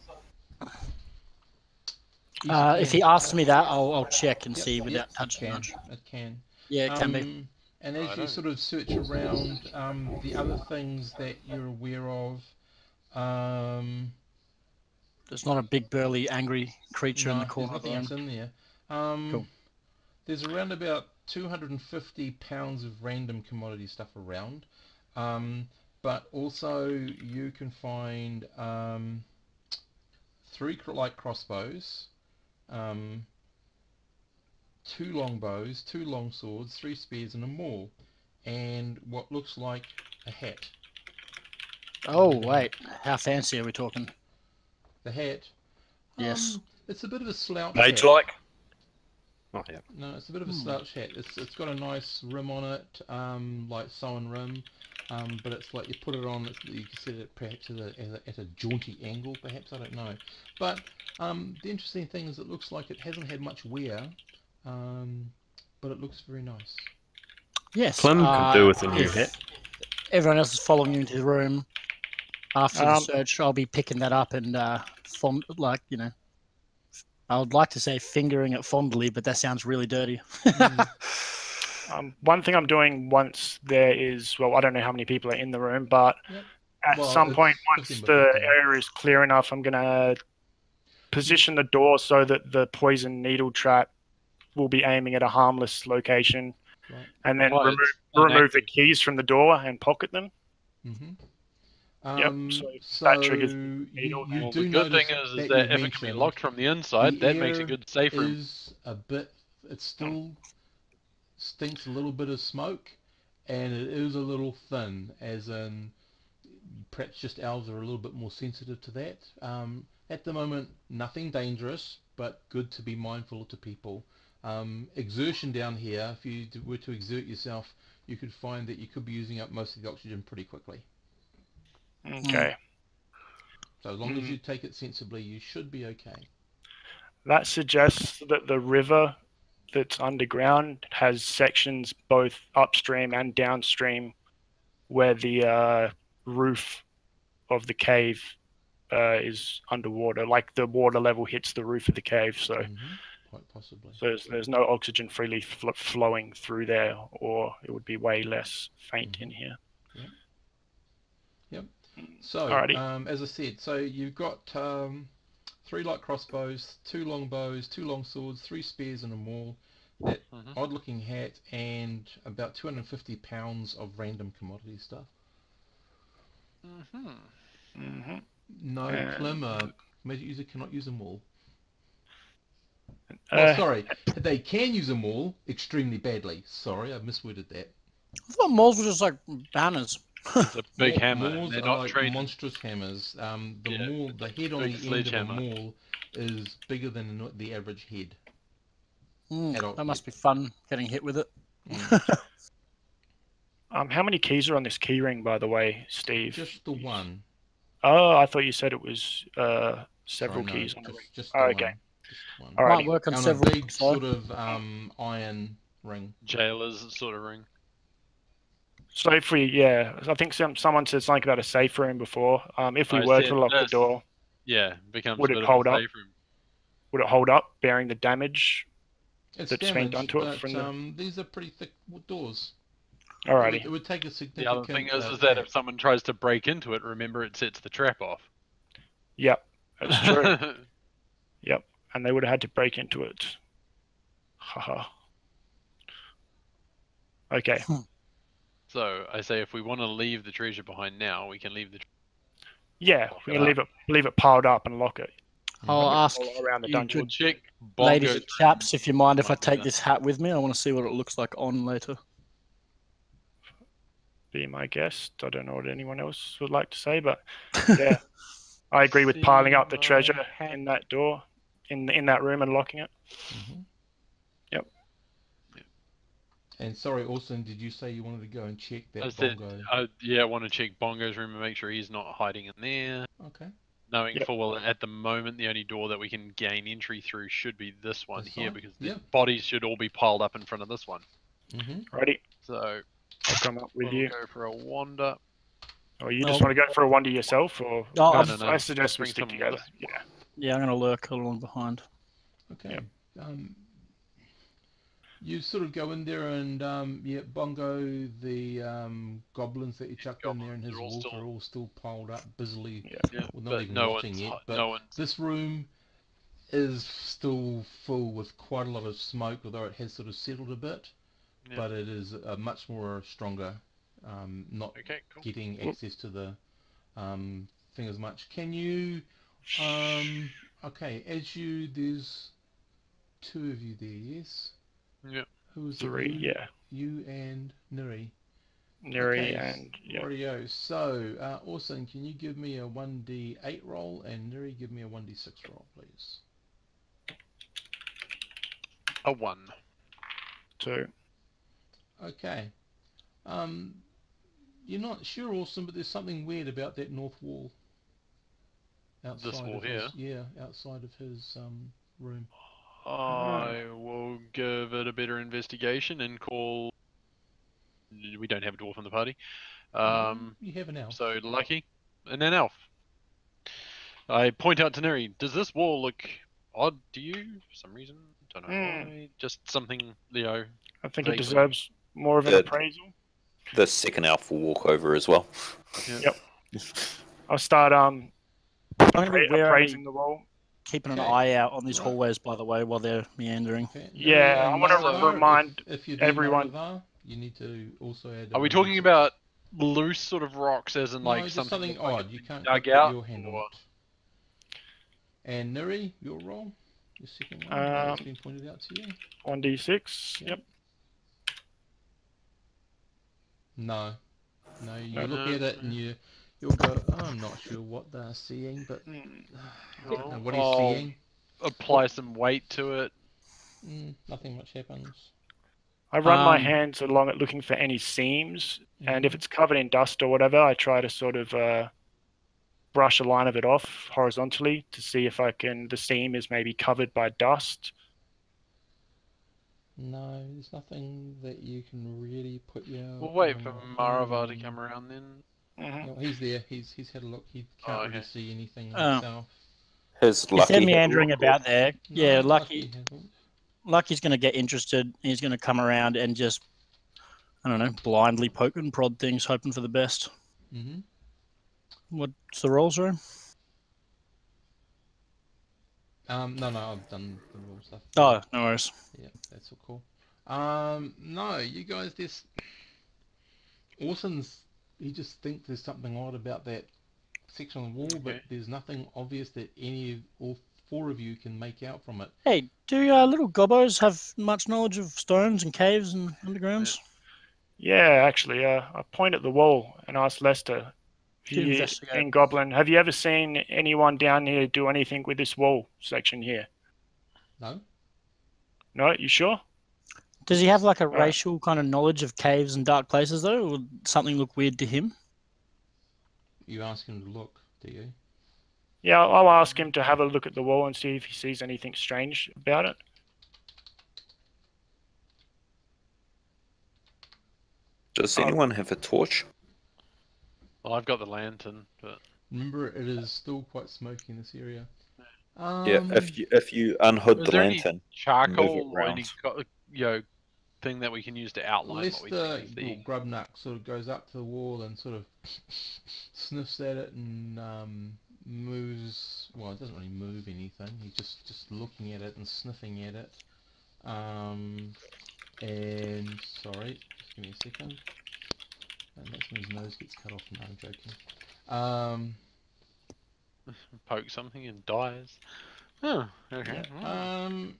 Yes, Uh, if he asks me that, I'll, I'll check and Yep, see yep, without it touching can, much. It can. Yeah, it can be. Um, And as you sort of search around, um, the other things that you're aware of, um, There's not a big burly angry creature in the corner at the nothing else in there. Um, Cool. There's around about 250 pounds of random commodity stuff around, um, but also you can find um, three cr- light crossbows, um, two long bows, two long swords, three spears, and a maul, and what looks like a hat. Oh wait, how fancy are we talking? The hat. Yes. um, it's a bit of a slouch. Age like? Oh, yeah. No, it's a bit of a Hmm. slouch hat. It's it's got a nice rim on it, um, like sewn rim, um, but it's like you put it on. You can set it perhaps at a, at a at a jaunty angle, perhaps I don't know. But um, the interesting thing is it looks like it hasn't had much wear, um, but it looks very nice. Yes. Clem could uh, do with a new if hat. Everyone else is following you into the room. After the Um, search, I'll be picking that up and uh, fond, like you know. I would like to say fingering it fondly, but that sounds really dirty. <laughs> Um, one thing I'm doing once there is well, I don't know how many people are in the room, but Yep. at Well, some point, once the 15. area is clear enough, I'm gonna position the door so that the poison needle trap will be aiming at a harmless location, Right. and then Well, remove remove the keys from the door and pocket them. Mm-hmm. Yep, Um, so so that triggers the you, you Well, do the good thing is, is that that you if it can be locked from the inside, the that makes a good safe room. is a bit. it's still stinks a little bit of smoke, and it is a little thin. As in, perhaps just elves are a little bit more sensitive to that. Um, at the moment, nothing dangerous, but good to be mindful to people. Um, exertion down here. If you were to exert yourself, you could find that you could be using up most of the oxygen pretty quickly. Okay, So as long as Mm. you take it sensibly, you should be okay. that suggests that the river that's underground has sections both upstream and downstream where the uh, roof of the cave uh, is underwater like the water level hits the roof of the cave so Mhm. Quite possibly. so there's, there's no oxygen freely fl- flowing through there or it would be way less faint in here Yep. So, um, as I said, so you've got um, three light crossbows, two long bows, two long swords, three spears and a maul, that Mhm. odd-looking hat, and about 250 pounds of random commodity stuff. Mhm. hmm No, And- Clem, uh, magic user cannot use them all. Uh, oh, sorry, they can use them all extremely badly. Sorry, I've misworded that. I thought malls were just like banners. It's a big Maul- hammer. Mauls They're are not like trained. monstrous hammers. Um, the Yeah, maul, the head on the end of a maul is bigger than the- the average head. Mm, Adult that must be fun getting hit with it. Mm. <laughs> um, how many keys are on this key ring by the way steve Just the one. oh i thought you said it was uh, several Sorry, no, keys on the just, ring just Oh, the okay. one. Just one. All right. Might work on On a several. big sort of um, iron ring. Jailers sort of ring. So if we, yeah, I think some someone said something about a safe room before. Um, if we I were to lock the door, Yeah, becomes Would a it hold of a up? room. would it hold up, bearing the damage? It's That's been done to it but from the- um, these are pretty thick w- doors. It Alrighty. would, it would take a significant. The significant. other thing is, uh, is that if someone tries to break into it, remember it sets the trap off. Yep, that's true. <laughs> yep, and they would have had to break into it. Haha. okay. So I say, if we want to leave the treasure behind now, we can leave the. Yeah, Lock we can leave it leave it piled up and lock it I'll ask all around the you dungeon. We'll check. ladies and chaps if you mind if I take this hat with me. I want to see what it looks like on later. Be my guest. I don't know what anyone else would like to say, but yeah, <laughs> I agree with piling up the treasure in that door, in in that room and locking it. Mhm. Yep. And sorry, Austin, did you say you wanted to go and check that I said, bongo? uh, yeah, I want to check Bongo's room and make sure he's not hiding in there. Okay. Knowing Yep. full well that at the moment the only door that we can gain entry through should be this one This here one? because the Yep. bodies should all be piled up in front of this one. hmm Righty, So I'll come up with we'll you. go for a wander. Or you just No. want to go for a wander yourself, or No, I, No, no, I suggest we stick together. Yeah. Yeah, I'm going to lurk along behind. Okay. Yep. Um, You sort of go in there and um, yeah, Bongo, the um, goblins that you chucked in there, and his wolf still- are all still piled up, busily. Yeah. Yeah, Well, not but even no one's, yet, hi- but no one's This room is still full with quite a lot of smoke, although it has sort of settled a bit. Yeah. But it is a much more stronger, um, not okay. Cool. getting access to the um, thing as much. Can you? Um, okay, as you, there's two of you there. Yes. Yeah. Who was? Three, You- yeah. You and Nuri. Neri Okay, and yeah. Rightio. So, uh, Orson, can you give me a 1d8 roll and Nuri give me a 1d6 roll, please? A one. two. Okay. Um, you're not sure, Orson, but there's something weird about that north wall. Outside wall of his, yeah, outside of his um, room. I will give it a better investigation and call. We don't have a dwarf in the party. Um, you have an elf. so lucky, and an elf. I point out to Neri, does this wall look odd to you for some reason? Don't know why. Just something, you know. I think it Vaguely. deserves more of an Good. appraisal. The second elf will walk over as well. Yep. <laughs> I'll start um I'm going to appra- be wary, appraising the wall. Keeping an Okay. eye out on these Right. hallways, by the way, while they're meandering. Okay. Yeah, Nuri I and wanna Malavar, if- remind if, you do everyone- Malavar, you need to also add. Are we talking 1d6. about loose sort of rocks, as in No, like just something, something that, like, odd. You can't dug put out, your hand on or- it. And Nuri, your roll, your second one, Um, that's been pointed out to you. One D six. Yep. No, no. You No. look at it and you you'll go. "Oh, I'm not sure what they're seeing, but Mm, I don't know what he's Oh. seeing. apply some weight to it. Mm, nothing much happens. I run my Um, hands along it looking for any seams, and if Mhm. it's covered in dust or whatever, I try to sort of uh, brush a line of it off horizontally to see if I can. The seam is maybe covered by dust. No, there's nothing that you can really put your. We'll wait for Maravar to come around then. Mhm. No, he's there. He's he's had a look. He can't Oh, really see anything Oh. himself. His lucky they're meandering will about there, No, yeah, Lucky Lucky. Lucky's going to get interested. He's going to come around and just, I don't know, blindly poke and prod things, hoping for the best. Mm-hmm. What's the rolls room? Um, no, no, I've done the rule stuff. Oh, no worries. Yeah, that's all cool. Um, no, you guys, this Orson's he just think there's something odd about that section on the wall, but there's nothing obvious that any of all four of you can make out from it. Hey, do uh, little gobos have much knowledge of stones and caves and undergrounds? Yeah, actually, uh, I point at the wall and ask Lester, To "You investigate. and Goblin, have you ever seen anyone down here do anything with this wall section here? No? No, you sure? Does he have like a Right. racial kind of knowledge of caves and dark places though? Or would something look weird to him? You ask him to look, do you? Yeah, I'll I'll ask him to have a look at the wall and see if he sees anything strange about it. Does Oh. anyone have a torch? Well, I've got the lantern, but Remember, it is still quite smoky in this area. Um, yeah, if you if you unhood Is the there any- lantern, charcoal or any around. co- you know thing that we can use to outline what we Lester think the. or Grubnut sort of goes up to the wall and sort of <laughs> sniffs at it and um, moves. Well, it doesn't really move anything. He's just just looking at it and sniffing at it. Um, and sorry, just give me a second. And that's when his nose gets cut off. No, I'm joking. Um, <laughs> poke something and dies. Oh, okay. Yeah. Um,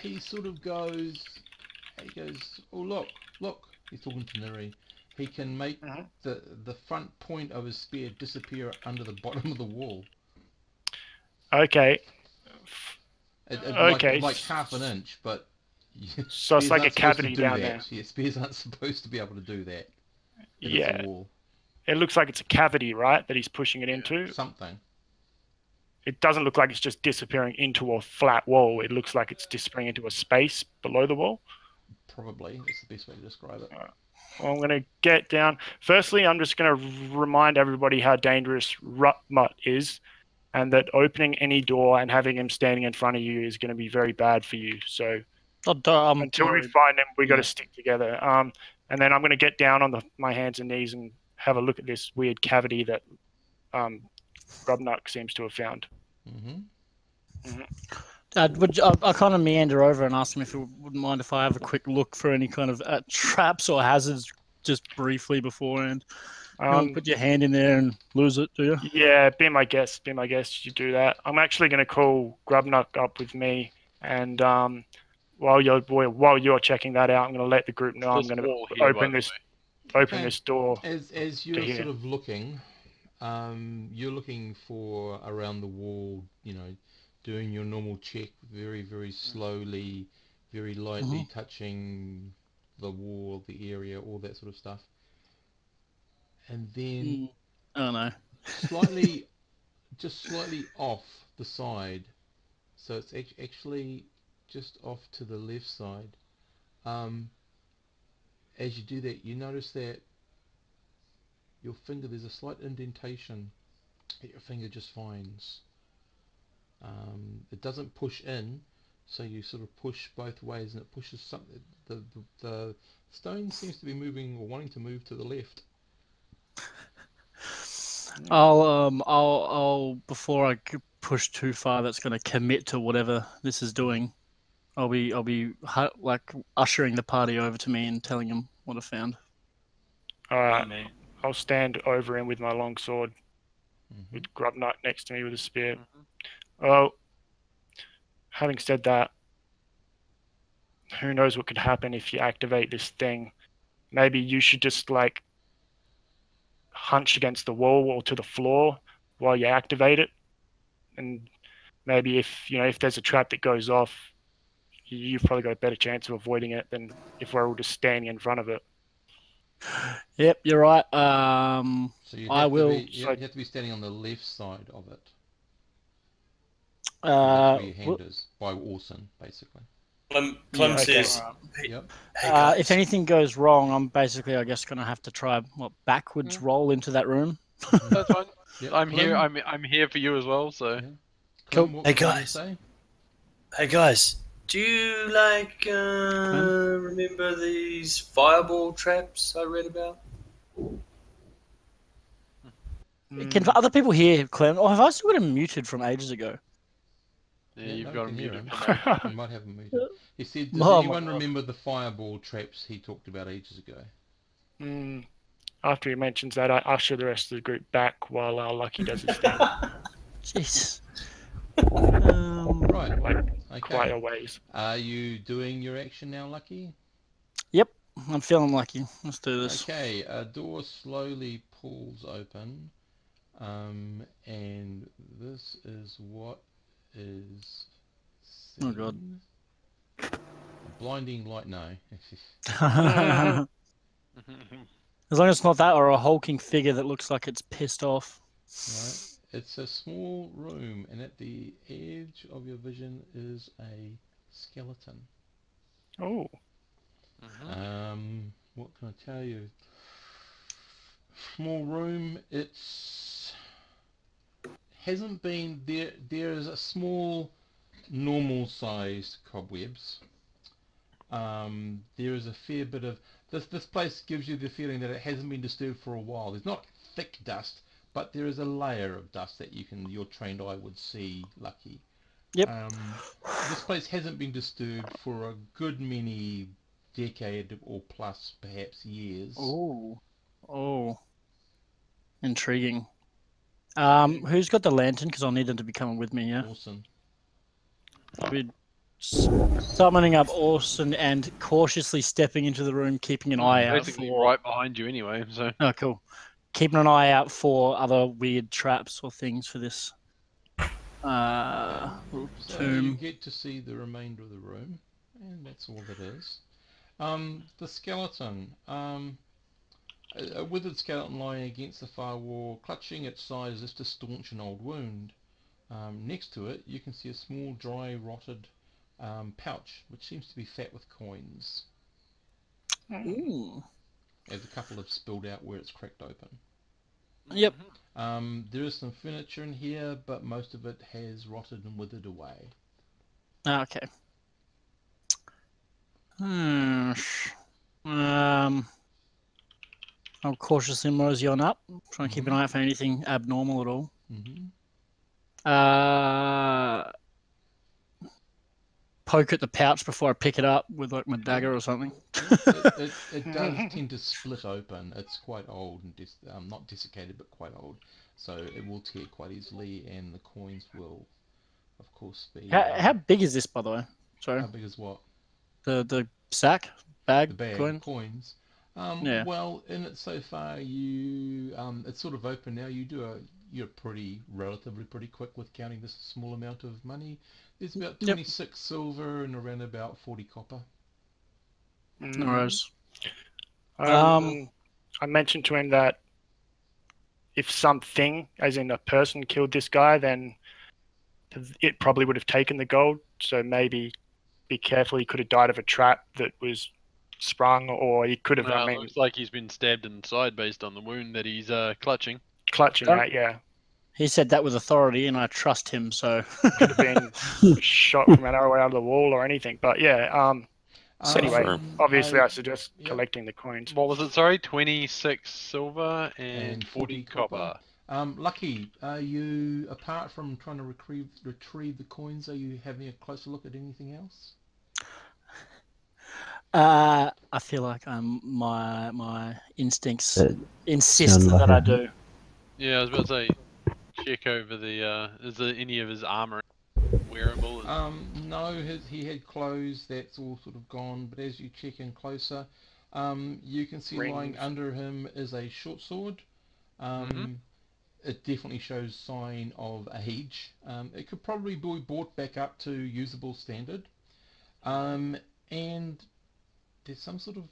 he sort of goes. He goes. Oh look, look. He's talking to Neri. He can make Mhm. the the front point of his spear disappear under the bottom of the wall. Okay, It, it, Okay. Like, like half an inch, but. <laughs> so it's like a aren't supposed to cavity do down that. there. Yeah, spears aren't supposed to be able to do that. if it's a Yeah, wall. it looks like it's a cavity, right? That he's pushing it into. Something. It doesn't look like it's just disappearing into a flat wall. It looks like it's disappearing into a space below the wall. Probably. That's the best way to describe it. Well, I'm going to get down. Firstly, I'm just going to remind everybody how dangerous Rutmut is. and that opening any door and having him standing in front of you is going to be very bad for you. So Oh, I'm until we find him, we got Yeah. to stick together. Um, and then I'm going to get down on the, my hands and knees and have a look at this weird cavity that um, Grubnut seems to have found. Mm-hmm. Uh, would you- I, I kind of meander over and ask him if he wouldn't mind if I have a quick look for any kind of uh, traps or hazards just briefly beforehand. You Um, put your hand in there and lose it, do you? yeah, be my guest. Be my guest. You do that. I'm actually going to call Grubnut up with me, and um, while you're while you're checking that out, I'm going to let the group know I'm going to wall here, by open this way. open Okay. this door. As as you're sort of looking, um, you're looking for around the wall. You know, doing your normal check, very very slowly, very lightly touching the wall, the area, all that sort of stuff. And then Mm. Oh no. slightly, <laughs> just slightly off the side, so it's actually just off to the left side. Um, as you do that, you notice that your finger, there's a slight indentation that your finger just finds. Um, it doesn't push in, so you sort of push both ways, and it pushes something. The, the the stone seems to be moving or wanting to move to the left. <laughs> I'll um I'll I'll before I c- push too far, that's going to commit to whatever this is doing. I'll be I'll be hu- like ushering the party over to me and telling them what I found. All right, I'll stand over him with my long sword, Mhm. with Grubnut next to me with a spear. Mhm. Well, having said that, who knows what could happen if you activate this thing? Maybe you should just like hunch against the wall or to the floor while you activate it, and maybe if you know if there's a trap that goes off, you've probably got a better chance of avoiding it than if we're all just standing in front of it. Yep, you're right. Um, So you I will- be, you so- have to be standing on the left side of it. uh, That's where your hand is by Orson, basically. Clem, Clem Yeah, okay. says, Yep. hey uh, if anything goes wrong, I'm basically I guess going to have to try what backwards roll into that room. That's fine. <laughs> Yep. I'm here. I'm I'm here for you as well. So Clem, Cool. Hey, were you gonna guys. hey guys, do you like uh, remember these fireball traps I read about? Can other people hear Clem? Or have I still got him muted from ages ago? yeah, Yeah, you've no, got him muted. him. for <laughs> now. You might have him muted. <laughs> He said, does Oh, anyone remember the fireball traps he talked about ages ago? Mm, after he mentions that, I usher the rest of the group back while uh, Lucky does his thing, <laughs> Jeez. Um, Right. like Okay. quite a ways. Are you doing your action now, Lucky? Yep, I'm feeling lucky. Let's do this. Okay, a door slowly pulls open, um, and this is what is. Seen. Oh, God. blinding light. No. <laughs> as long as it's not that or a hulking figure that looks like it's pissed off. right. It's a small room, and at the edge of your vision is a skeleton. Oh, Mhm. Um, what can I tell you? Small room. It's hasn't been there. There is a small, normal-sized cobwebs. Um, there is a fair bit of this. This place gives you the feeling that it hasn't been disturbed for a while. There's not thick dust, but there is a layer of dust that you can, your trained eye would see. Lucky. Yep. Um, this place hasn't been disturbed for a good many decade or plus, perhaps years. Oh. Oh. Intriguing. Um, who's got the lantern? Because I'll need them to be coming with me, yeah? Awesome. We're summoning up Orson and cautiously stepping into the room, keeping an eye out Basically, for. right behind you anyway. So Oh, cool. Keeping an eye out for other weird traps or things for this uh, little So you get to see the remainder of the room, and that's all that is. Um, the skeleton. Um, a, a withered skeleton lying against the far wall, clutching its sides as to staunch an old wound. Um, next to it, you can see a small, dry, rotted um, pouch, which seems to be fat with coins, Ooh. As a couple have spilled out where it's cracked open. Yep. Um, there is some furniture in here, but most of it has rotted and withered away. Ah, Okay. Hmm. Um. I'll cautiously mosey on up. Try and keep an eye out for anything abnormal at all. hmm Uh. Poke at the pouch before I pick it up with like my dagger or something. it, it, it <laughs> does tend to split open. It's quite old and dis- um, not desiccated, but quite old. So it will tear quite easily, and the coins will, of course, be. How, uh, how big is this, by the way? Sorry, how big is what? the the sack bag, The bag coin. coins. Um, Yeah. Well, in it so far, you um, it's sort of open now. You do a you're pretty relatively pretty quick with counting this small amount of money. There's about Yep. 26 silver and around about 40 copper. No worries. Um, Um, I mentioned to him that if something, as in a person, killed this guy, then it probably would have taken the gold. So maybe be careful. He could have died of a trap that was sprung, or he could have. Well, I it mean, looks like he's been stabbed in the side based on the wound that he's uh, clutching. clutching that. Yeah, He said that with authority, and I trust him. So could have been <laughs> shot from an arrow out of the wall or anything. But yeah, um, So anyway, Um, obviously, I, I- suggest yeah. collecting the coins. What was it? Sorry, 26 silver and, And 40 40 copper. copper. Um, Lucky, are you apart from trying to retrieve retrieve the coins? Are you having a closer look at anything else? <laughs> uh, I feel like I'm my my instincts Uh, insist sound like that I a- do. Yeah, I was about to say, check over the. Uh, is there any of his armor wearable? Um, no, his, he had clothes. That's all sort of gone. But as you check in closer, um, you can see lying under him is a short sword. Um, It definitely shows sign of age. Um, it could probably be brought back up to usable standard. Um, and there's some sort of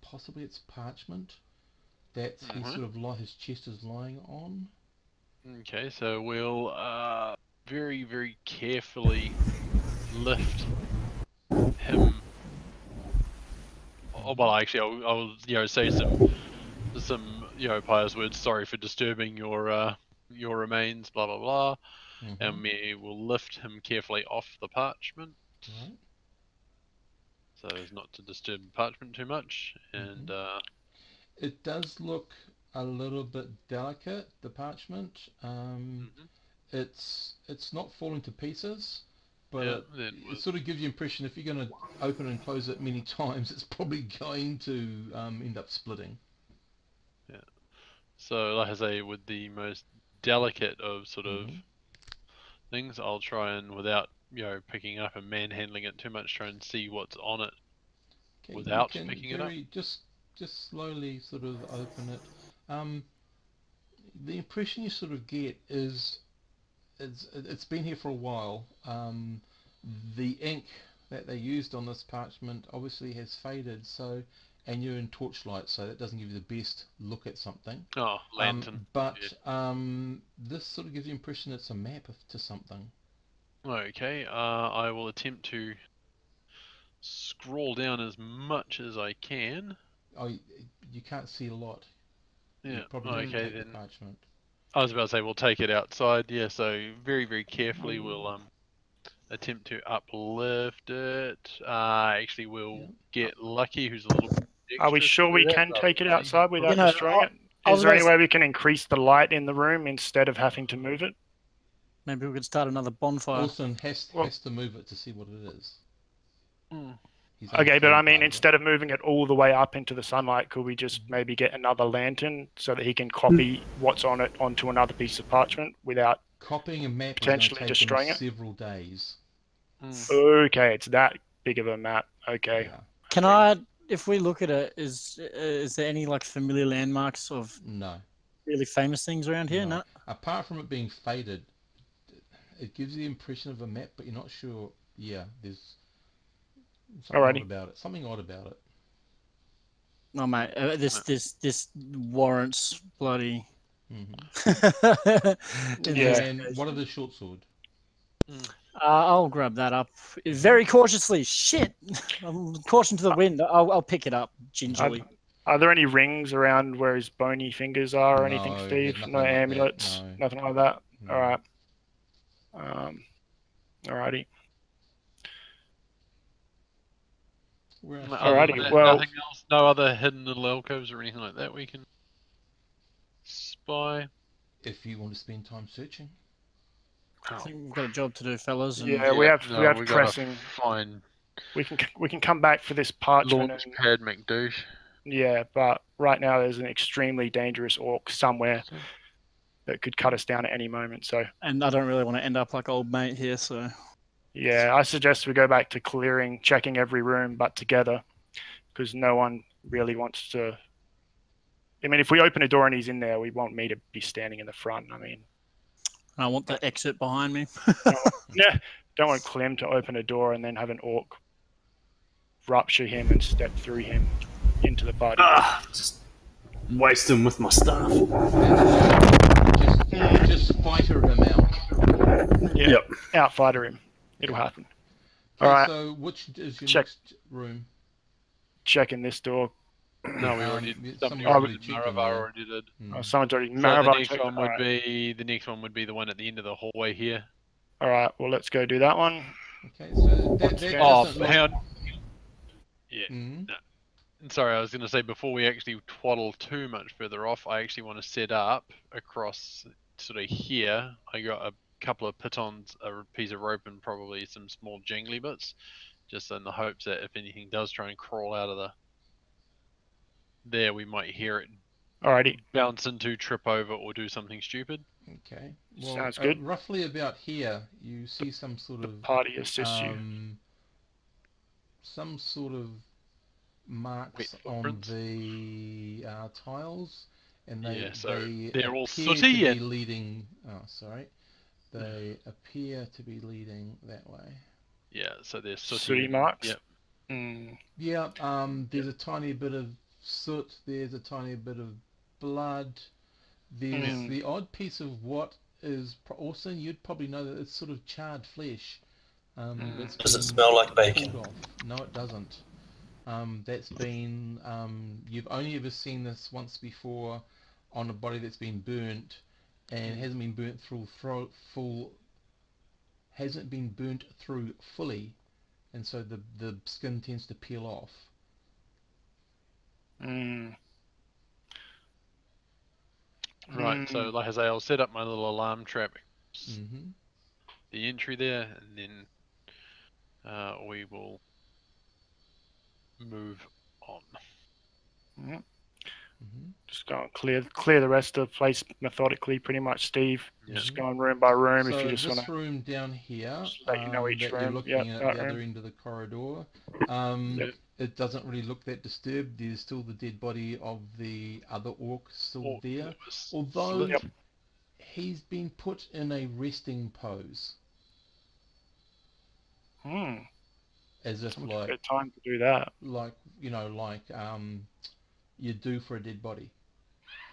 possibly it's parchment that he Mhm. sort of li- his chest is lying on. Okay, so we'll uh, very, very carefully lift him. Oh, well, actually, I'll, I'll you know say some some you know pious words. Sorry for disturbing your uh, your remains. Blah blah blah. Mhm. And we will lift him carefully off the parchment, Right. so as not to disturb the parchment too much. And uh, It does look a little bit delicate, the parchment. Um, Mhm. It's it's not falling to pieces, but yeah, it, it sort of gives you impression if you're going to open and close it many <laughs> times, it's probably going to um, end up splitting. Yeah. So, like I say, with the most delicate of sort of Mhm. things, I'll try and, without you know picking up and manhandling it too much, try and see what's on it. Okay, Without picking it up? Just just slowly sort of open it. Um, the impression you sort of get is it's it's been here for a while. Um, the ink that they used on this parchment obviously has faded. So, and you're in torchlight, so that doesn't give you the best look at something. Oh, Um, lantern. but um, this sort of gives the impression it's a map to something. Okay, uh, I will attempt to scroll down as much as I can. Oh, you can't see a lot. You Yeah. probably Okay take the then. parchment. I was about to say we'll take it outside. Yeah. So very very carefully we'll um attempt to uplift it. Uh, actually we'll Yeah. get lucky. Who's a little. Are we sure we that, can but take it outside without You know, destroying I- it? I there any gonna way we can increase the light in the room instead of having to move it? Maybe we could start another bonfire. Wilson has Well- has to move it to see what it is. Hmm. He's Okay, but I mean, part of it. instead of moving it all the way up into the sunlight, could we just maybe get another lantern so that he can copy what's on it onto another piece of parchment without? copying a map potentially is going to take destroying him it? several days. Hmm. Okay, it's that big of a map. Okay. Yeah. Can I, if we look at it, is uh, is there any like familiar landmarks of No. really famous things around here? No. No. Apart from it being faded, it gives the impression of a map, but you're not sure. Yeah, there's something Alrighty. odd about it. Something odd about it. No, mate. Uh, this this this warrants bloody. hmm <laughs> Yeah. And what are the short sword? Uh, I'll grab that up very cautiously. Shit! Caution to the wind. I'll, I'll pick it up gingerly. Are there any rings around where his bony fingers are or No, anything, Steve? No like that, amulets, no. nothing like that. No. All right. Um, alrighty. Where else? No, Alrighty, that, well- nothing else. No other hidden little alcoves or anything like that we can spy. If you want to spend time searching. I think oh. we've got a job to do, fellas. And Yeah, we have no, we have we pressing. Fine. We can we can come back for this parchment. launch and- pad McDouche. yeah, but right now there's an extremely dangerous orc somewhere that could cut us down at any moment. So and I don't really want to end up like old mate here, so yeah, I suggest we go back to clearing, checking every room, but together, because no one really wants to. I mean, if we open a door and he's in there, we want me to be standing in the front. I mean, I want the exit behind me. <laughs> yeah, don't want Clem to open a door and then have an orc rupture him and step through him into the party. Ah, just waste him with my stuff. Just, just fighter him out. Yeah, Yep. outfighter him. It'll happen. Okay, Alright. So which is your Check. next room? Checking this door. No, we Um, already yeah, somebody somebody already already did. checked in Maravar already did. Oh, someone's already. So the Maravar next checked- one would alright. be the next one would be the one at the end of the hallway here. All right, well, let's go do that one. Okay, so that, that Oh, look- hang on. Yeah. Mhm. Sorry, I was going to say before we actually twaddle too much further off, I actually want to set up across sort of here. I got a couple of pitons, a piece of rope, and probably some small jingly bits, just in the hopes that if anything does try and crawl out of the there, we might hear it Alrighty, bounce into, trip over, or do something stupid. Okay. Well, Sounds uh, good. roughly about here, you see some sort of party assists you. um, some sort of marks Wet on footprints? the uh, tiles, and they Yeah, so they they're all appear sooty to and- be leading. Oh, sorry. They appear to be leading that way. Yeah, so there's sooty, Sooty marks. Yep. Mm, Yeah. Um. There's a tiny bit of soot. There's a tiny bit of blood. There's Mm. the odd piece of what is also you'd probably know that it's sort of charred flesh. Um, Mm. Does it smell like bacon? off. No, it doesn't. Um, that's been um, you've only ever seen this once before on a body that's been burnt and hasn't been burnt through thro- full hasn't been burnt through fully and so the the skin tends to peel off. mm, Right, so Mm. like I say, I'll set up my little alarm trap hmm the entry there, and then uh, we will move on. Hmm just go and clear clear the rest of the place methodically, pretty much, Steve. Yeah. Just going room by room So if you just this want to. room down here, Just let you know um, each you're room. looking Yep, at that the other end of the corridor, um, Yep. it doesn't really look that disturbed. There's still the dead body of the other orc still Or- there, although Yep. he's been put in a resting pose, Hmm, as if someone like took their time to do that. like you know like um, you do for a dead body.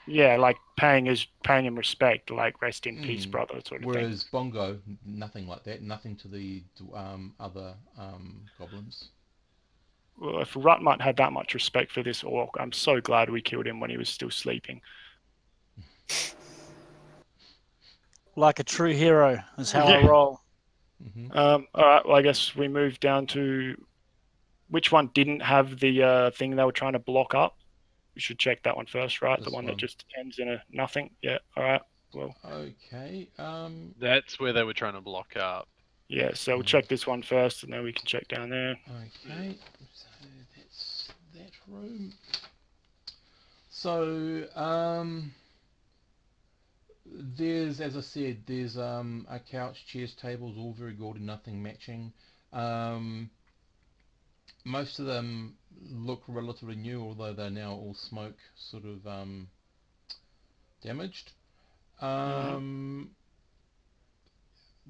Yeah, like paying his paying him respect, like rest in peace, Mm. brother, sort of thing. Whereas Bongo, nothing like that. Nothing to the um, other um, goblins. Well, if Rutmut had that much respect for this orc, I'm so glad we killed him when he was still sleeping. Like a true hero is how I Yeah. roll. hmm Um, all right. Well, I guess we move down to which one didn't have the uh, thing they were trying to block up. We should check that one first, right? the one, one. that just ends in a nothing. Yeah. All right. Well, Okay. Um, That's where they were trying to block up. yeah. So we'll Mm. check this one first, and then we can check down there. Okay, so that's that room. So, um, there's, as I said, there's um, a couch, chairs, tables, all very gaudy, nothing matching. Um, most of them look relatively new, although they're now all smoke sort of um, damaged. Um,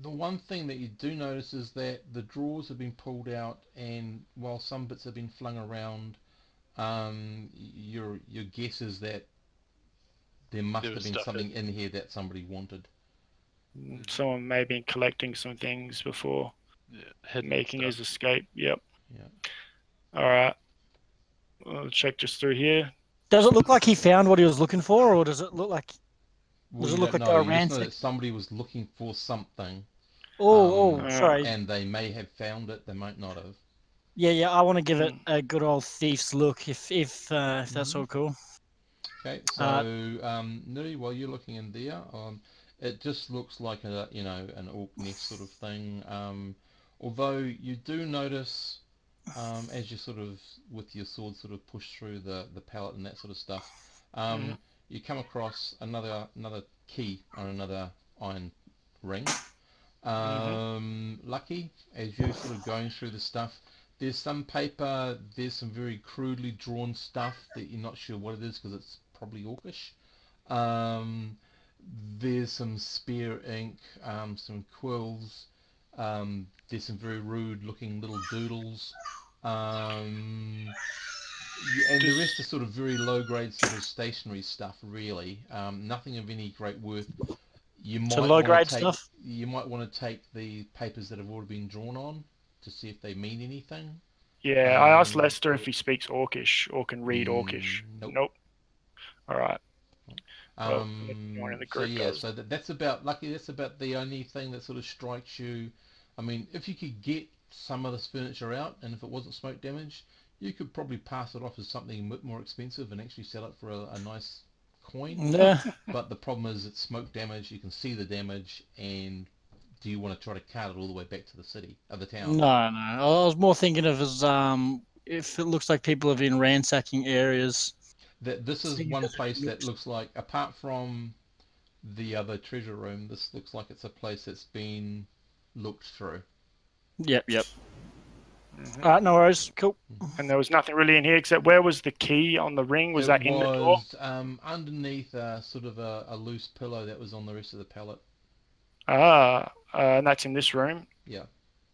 the one thing that you do notice is that the drawers have been pulled out, and while some bits have been flung around, um, your your guess is that there must There have been something in here that somebody wanted. Mm, Someone may have been collecting some things before Yeah, hidden making stuff. his escape. Yep. Yeah. All right. We'll check just through here. Does it look like he found what he was looking for, or does it look like? Well, Does you it look like know, a you just know ransack- that somebody was looking for something, Oh, Um, oh, sorry. and they may have found it. They might not have. Yeah, yeah. I want to give it a good old thief's look, if if uh, if that's Mhm. all cool. Okay, so Uh, um, Nuri, while you're looking in there, um, it just looks like a you know an orc nest sort of thing. Um, although you do notice um, as you sort of with your sword sort of push through the the pallet and that sort of stuff, um, Mhm. you come across another another key on another iron ring. Um, Lucky, as you're sort of going through the stuff, there's some paper, there's some very crudely drawn stuff that you're not sure what it is because it's probably orcish. Um, there's some spear ink, um, some quills. Um, there's some very rude looking little doodles. Um, and the rest is sort of very low grade sort of stationery stuff really. Um, nothing of any great worth. You might So wanna low-grade take- stuff? You might want to take the papers that have already been drawn on to see if they mean anything. Yeah, I asked Um, Lester if he speaks Orcish or can read Orcish. Mm, nope. All right. Well, Um, anyone in the so yeah, does. so that, that's about lucky. That's about the only thing that sort of strikes you. I mean, if you could get some of this furniture out, and if it wasn't smoke damage, you could probably pass it off as something a bit more expensive and actually sell it for a, a nice coin. Yeah. <laughs> But the problem is, it's smoke damage. You can see the damage, and do you want to try to cart it all the way back to the city, of the town? No, no. I was more thinking of as um, if it looks like people have been ransacking areas. That this is one place that looks- looks like, apart from the other treasure room, this looks like it's a place that's been looked through. Yep, yep. Mhm. All right, no worries. Cool. And there was nothing really in here except where was the key on the ring? Was It that in the door? was, Um, underneath a sort of a, a loose pillow that was on the rest of the pallet. Ah, uh, and that's in this room. Yeah.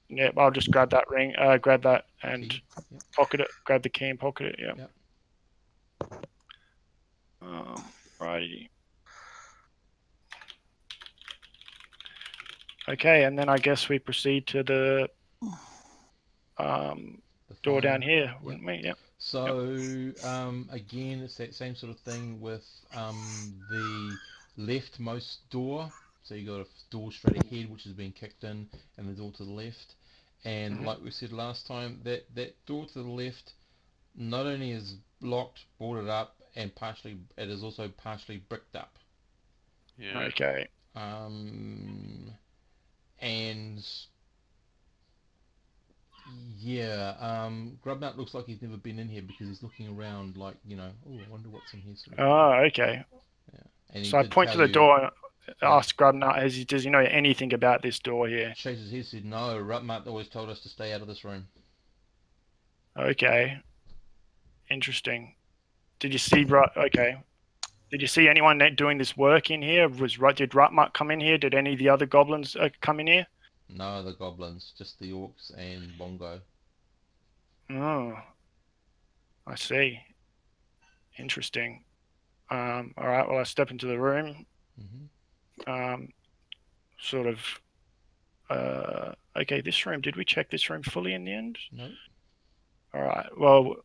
Yeah, I'll just grab that ring, uh, grab that and Yep. pocket it. Grab the key and pocket it. Yeah. Yep. Um, righty. Okay, and then I guess we proceed to the um, The door down here, wouldn't we? Yep. So um, again, it's that same sort of thing with um, the leftmost door. So you got a door straight ahead, which has been kicked in, and the door to the left. And Mhm. like we said last time, that that door to the left not only is locked, boarded up, and partially it is also partially bricked up. Yeah. Okay. Um, and yeah, um, Grubnut looks like he's never been in here because he's looking around like, you know, oh, I wonder what's in here. Sort of. Oh, okay. And he So I point to the you- door, ask Grubnut, has he, does he know anything about this door here? Shakes his head, said, no, Grubnut always told us to stay out of this room. Okay. Interesting. Did you see, Ru- okay. Did you see anyone doing this work in here? Was Did Rutmuck come in here? Did any of the other goblins uh, come in here? No, the goblins, just the orcs and Bongo. Oh, I see. Interesting. Um, all right. Well, I step into the room. hmm Um, sort of. Uh, okay, this room. Did we check this room fully in the end? No. All right. Well,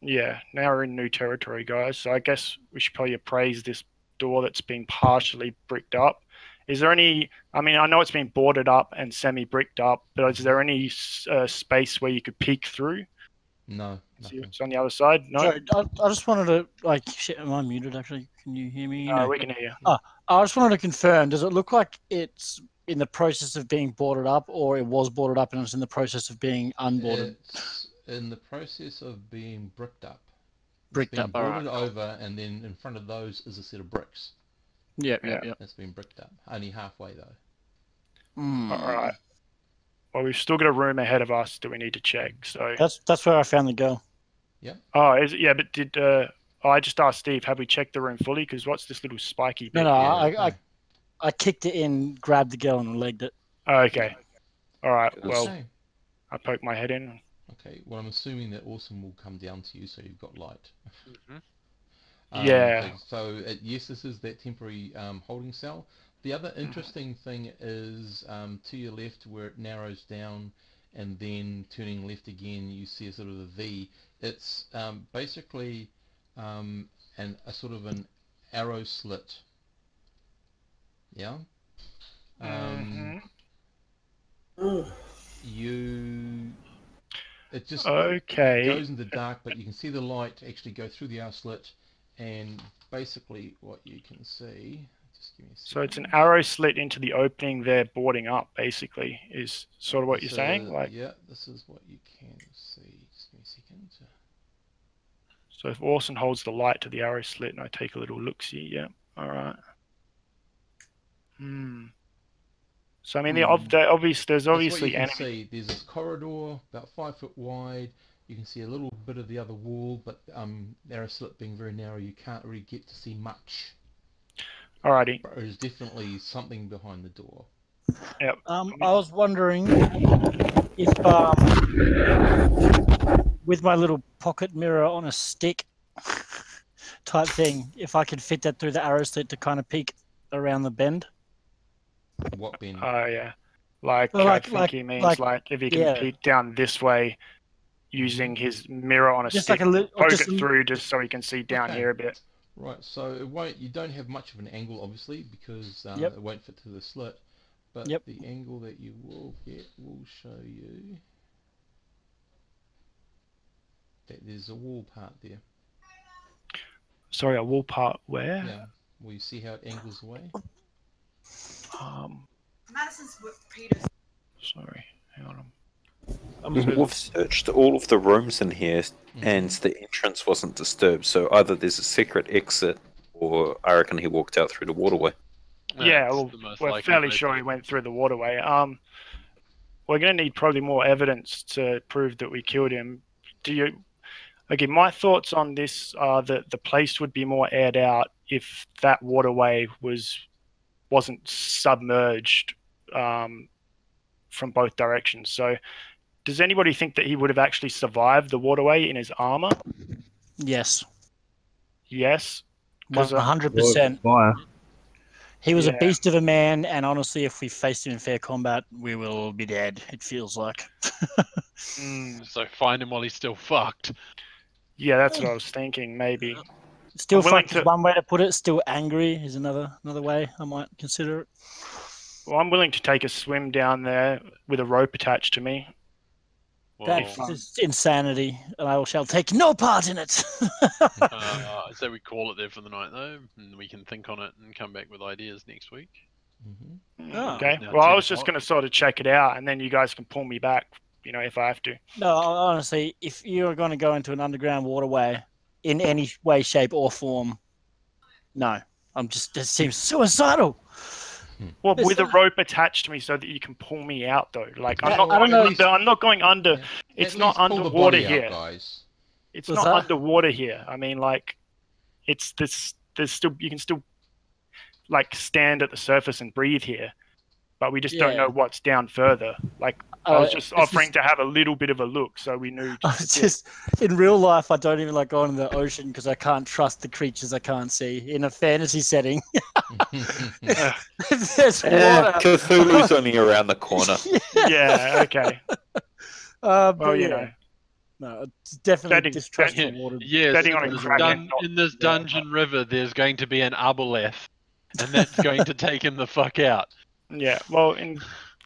yeah. Now we're in new territory, guys. So I guess we should probably appraise this door that's been partially bricked up. Is there any? I mean, I know it's been boarded up and semi-bricked up, but is there any uh, space where you could peek through? No, See nothing. what's on the other side? No. Sorry, I, I just wanted to like. Shit, am I muted? Actually, can you hear me? Uh, No. we can hear you. Oh, I just wanted to confirm. Does it look like it's in the process of being boarded up, or it was boarded up and it's in the process of being unboarded? It's in the process of being bricked up. It's Bricked been up, all boarded over, and then in front of those is a set of bricks. Yeah, Yeah. yeah. yep. It's been bricked up. Only halfway though. Mm. All right. Well, we've still got a room ahead of us that we need to check. So, That's that's where I found the girl. Yeah. Oh, is it? Yeah, but did uh, oh, I just asked Steve, have we checked the room fully? Because what's this little spiky No, bit? no, Yeah, I, I okay. I kicked it in, grabbed the girl, and legged it. Oh, okay. All right. Well. I poked my head in. Okay, well, I'm assuming that Orson will come down to you, so you've got light. Mhm. Um, Yeah. So, uh, yes, this is that temporary um, holding cell. The other interesting thing is um, to your left where it narrows down and then turning left again, you see a sort of a V. It's um, basically um, and a sort of an arrow slit. Yeah. Um, Mhm. You. It just Okay. goes in the dark, but you can see the light actually go through the arrow slit, and basically what you can see. Just give me a So it's an arrow slit into the opening they're boarding up, basically, is sort of what you're saying. Like, yeah, this is what you can see. Just give me a second. so if Orson holds the light to the arrow slit and I take a little look see, yeah, all right. Hmm. So I mean, the, ob- Hmm. the obvious there's That's what obviously you can enemy. see. There's this corridor about five foot wide. You can see a little bit of the other wall, but um, the arrow slit being very narrow, you can't really get to see much. Alrighty. But there's definitely something behind the door. Um, I was wondering if, um, with my little pocket mirror on a stick <laughs> type thing, if I could fit that through the arrow slit to kind of peek around the bend. What bin? Oh yeah. Like, Well, like- I think like- he means like- like, if he can yeah. peek down this way using his mirror on a Just stick, like a little, poke just it through just so he can see down Okay. here a bit. Right, so it won't. You don't have much of an angle, obviously, because uh, Yep. it won't fit through the slit. But Yep. the angle that you will get will show you that there's a wall part there. Sorry, a wall part where? Yeah. Will you see how it angles away? Um, Madison's with Peter's. sorry, hang on. We've searched all of the rooms in here, Mhm. and the entrance wasn't disturbed. So either there's a secret exit, or I reckon he walked out through the waterway. Yeah, That's well, the we're fairly place. sure he went through the waterway. Um, we're going to need probably more evidence to prove that we killed him. Do you? Okay, my thoughts on this are that the place would be more aired out if that waterway was wasn't submerged um, from both directions. So, does anybody think that he would have actually survived the waterway in his armor? Yes, Yes. one 'Cause, uh, hundred percent. Fire. He was a beast of a man, and honestly, if we faced him in fair combat, we will be dead. It feels like. <laughs> mm, So find him while he's still fucked. yeah, that's what I was thinking. Maybe. Still I'm willing fucked is one way to put it. Still angry is another another way I might consider it. Well, I'm willing to take a swim down there with a rope attached to me. Well, That's insanity, and I shall take no part in it. <laughs> <laughs> uh, so we call it there for the night, though, and we can think on it and come back with ideas next week. hmm Oh. Okay. Now Well, I was just going to sort of check it out, and then you guys can pull me back, you know, if I have to. no, honestly, if you're going to go into an underground waterway in any way, shape, or form, no, I'm just. It seems suicidal. Well, It's with a rope attached to me so that you can pull me out, though. Like I'm not I don't going know. under. I'm not going under. Yeah. It's At not the underwater body out, here. guys. It's What's not that? underwater here. I mean, like, it's this. There's still you can still like stand at the surface and breathe here, but we just don't know what's down further. Like I was Uh, just it's offering to have a little bit of a look, so we knew. <laughs> I was just in real life. I don't even like going in the ocean because I can't trust the creatures I can't see. In a fantasy setting, if <laughs> there's <laughs> Yeah, water, Cthulhu's only around the corner. yeah. Okay. uh, but Well, you yeah, know. no, it's definitely Betting- distrustful betting- water. Yes, Betting on a in, this dun- not- in this dungeon river, there's going to be an aboleth, and that's going to take him the fuck out. Yeah. Well, and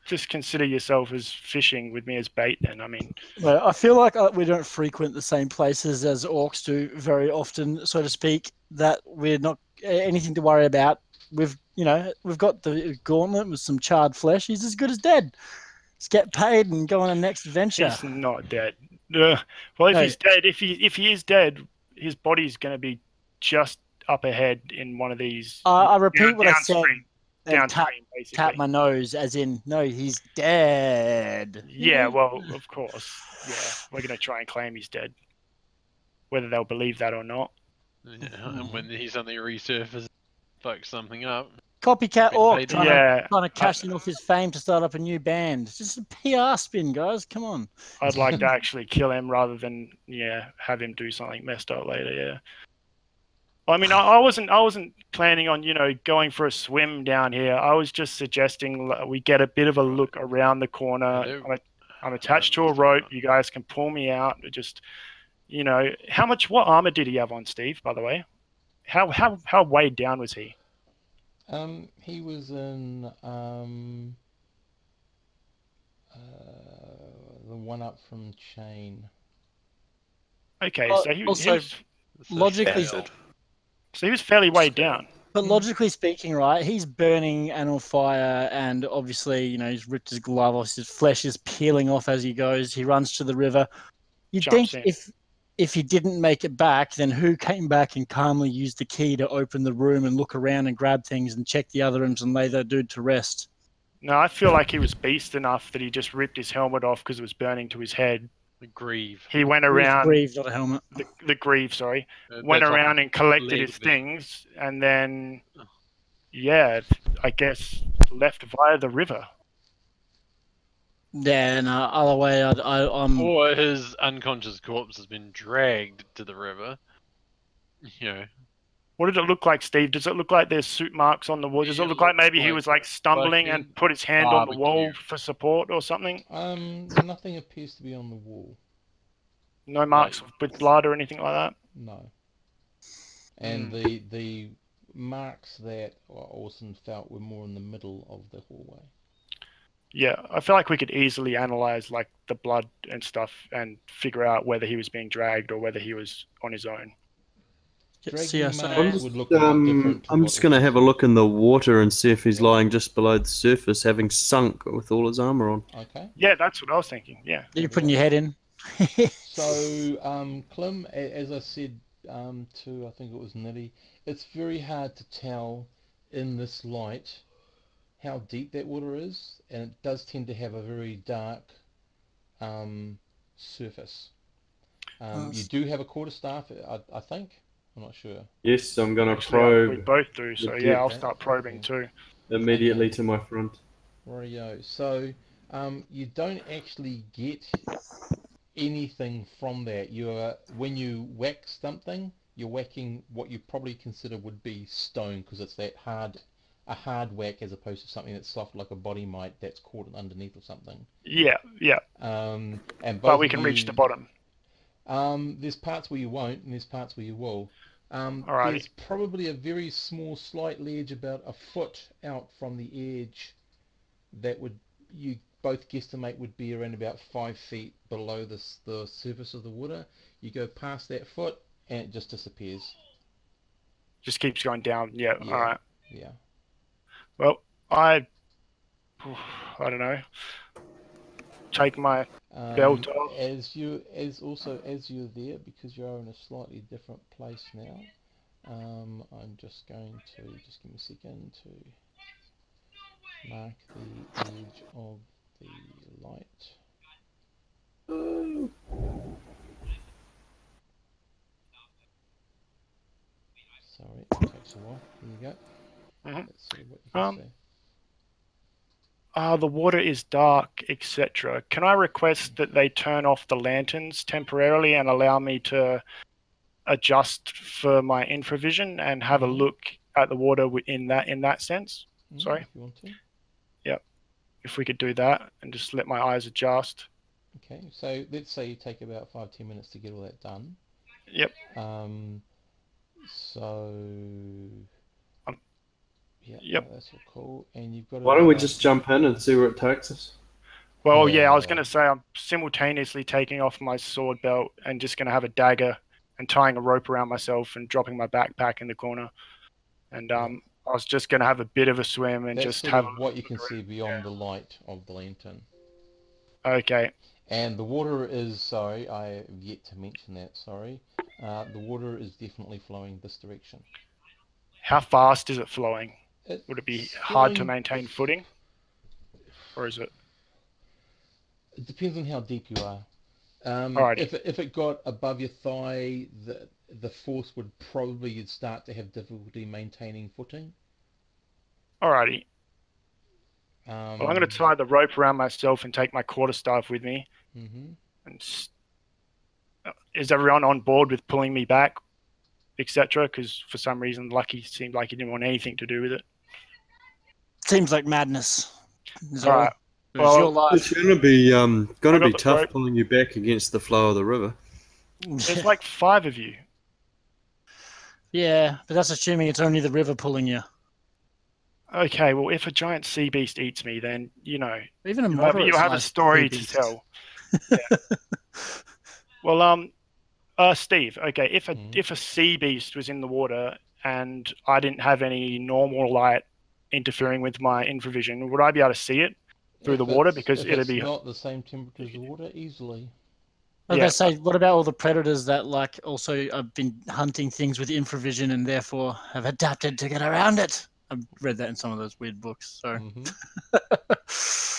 just consider yourself as fishing with me as bait. Then I mean, Well, I feel like uh, we don't frequent the same places as orcs do very often, so to speak. That we're not anything to worry about. We've, you know, we've got the gauntlet with some charred flesh. He's as good as dead. Let's get paid and go on a next adventure. he's not dead. Ugh. Well, if No. he's dead, if he if he is dead, his body's going to be just up ahead in one of these. Uh, I repeat what I said. And tap, downstream, basically. tap my nose, as in, no, he's dead. Yeah, well, of course. Yeah, we're going to try and claim he's dead, whether they'll believe that or not. Yeah, and when he's on the resurface, fuck something up. Copycat Been orc trying, Yeah, to, trying to uh, cash in off his fame to start up a new band. It's just a PR spin, guys. Come on. I'd like to <laughs> actually kill him rather than yeah have him do something messed up later. Yeah. I mean, I, I wasn't I wasn't planning on you know going for a swim down here. I was just suggesting we get a bit of a look around the corner. I'm, a, I'm attached to a rope. You guys can pull me out. Just you know, how much? What armor did he have on, Steve? By the way. How how how weighed down was he? Um, he was in um, uh, the one up from Chain. Okay, so he, he also- was Logically- fail. So he was fairly weighed down. But hmm. logically speaking, right, he's burning and on fire, and obviously, you know, he's ripped his glove off. His flesh is peeling off as he goes. He runs to the river. You'd Jumps think in. if if he didn't make it back, then who came back and calmly used the key to open the room and look around and grab things and check the other rooms and lay that dude to rest? No, I feel like he was beast enough that he just ripped his helmet off because it was burning to his head. The greave. He went He was around grieved, not a helmet. the, the greave, sorry, Uh, went that's around and collected his bit. things, and then, yeah, I guess left via the river. Yeah, no, other way, I'd, I, I'm. Or his unconscious corpse has been dragged to the river. You know, What did it look like, Steve? Does it look like there's suit marks on the wall? Does it It look like maybe he was like stumbling and put his hand on the wall for support or something? Um, nothing appears to be on the wall. No marks with blood or anything like that? No. And Hmm. the the marks that Orson felt were more in the middle of the hallway. Yeah, I feel like we could easily analyze like the blood and stuff and figure out whether he was being dragged or whether he was on his own. Get Dragging CSI. marks I'm just, would look um, I'm just going to have a look in the water and see if he's lying just below the surface, having sunk with all his armor on. Okay. Yeah, that's what I was thinking. Yeah. You're putting your head in. <laughs> So, um, Clem, as I said um, to, I think it was Nitty, it's very hard to tell in this light how deep that water is, and it does tend to have a very dark um, surface. Um, you do have a quarterstaff, I, I think. I'm not sure. Yes, I'm going to probe. We both do, so yeah, I'll start probing too. immediately to my front. Rightio. So um, you don't actually get anything from that. You're when you whack something, you're whacking what you probably consider would be stone because it's that hard, a hard whack as opposed to something that's soft like a body might that's caught underneath or something. Yeah, yeah, Um, and but we of can reach the bottom. Um, there's parts where you won't, and there's parts where you will. Um, Alrighty. there's probably a very small, slight ledge about a foot out from the edge that would you both guesstimate would be around about five feet below the the surface of the water. You go past that foot, and it just disappears. Just keeps going down. Yeah, Yeah. all right. Yeah. Well, I, <sighs> I don't know. Take my Um. As you, as also as you're there, because you're in a slightly different place now. Um, I'm just going to just give me a second to mark the edge of the light. Sorry, it takes a while. Here you go. Mhm. Let's see what you can Um, see. Ah, the water is dark, etc. Can I request that they turn off the lanterns temporarily and allow me to adjust for my infravision and have a Mhm. look at the water in that in that sense? Mm, sorry. If you want to. Yep. If we could do that and just let my eyes adjust. Okay, so let's say you take about five, ten minutes to get all that done. Yep. Um, so, yeah, yep. that's all cool. And you've got. Why don't we about- just jump in and see where it takes us? Well, yeah, I was going to say I'm simultaneously taking off my sword belt and just going to have a dagger and tying a rope around myself and dropping my backpack in the corner. And um, I was just going to have a bit of a swim and That's just sort have. of what you can see beyond the light of the lantern. Okay. And the water is, sorry, I have yet to mention that, sorry. Uh, the water is definitely flowing this direction. How fast is it flowing? It's Would it be hard to maintain footing? Or is it? It depends on how deep you are. Um, Alrighty. if, it, if it got above your thigh, the the force would probably you'd start to have difficulty maintaining footing. Alrighty. Um, Well, I'm going to tie the rope around myself and take my quarterstaff with me. hmm And s- uh, is everyone on board with pulling me back, etc.? Because for some reason, Lucky seemed like he didn't want anything to do with it. Seems like madness. Is all All right. right. It's Well, your life. It's going to be um, going to be tough rope. pulling you back against the flow of the river. There's like five of you. Yeah, but that's assuming it's only the river pulling you. Okay, well, if a giant sea beast eats me, then you know Even a you have, you have a story to tell. <laughs> Yeah. well, um, uh, Steve. Okay, if a Mhm. if a sea beast was in the water and I didn't have any normal light interfering with my infravision, would I be able to see it through If the water? Because if it'd it's be not the same temperature as the water, easily. I was Yeah. say, what about all the predators that like also have been hunting things with infravision and therefore have adapted to get around it? I've read that in some of those weird books. So Mhm. <laughs>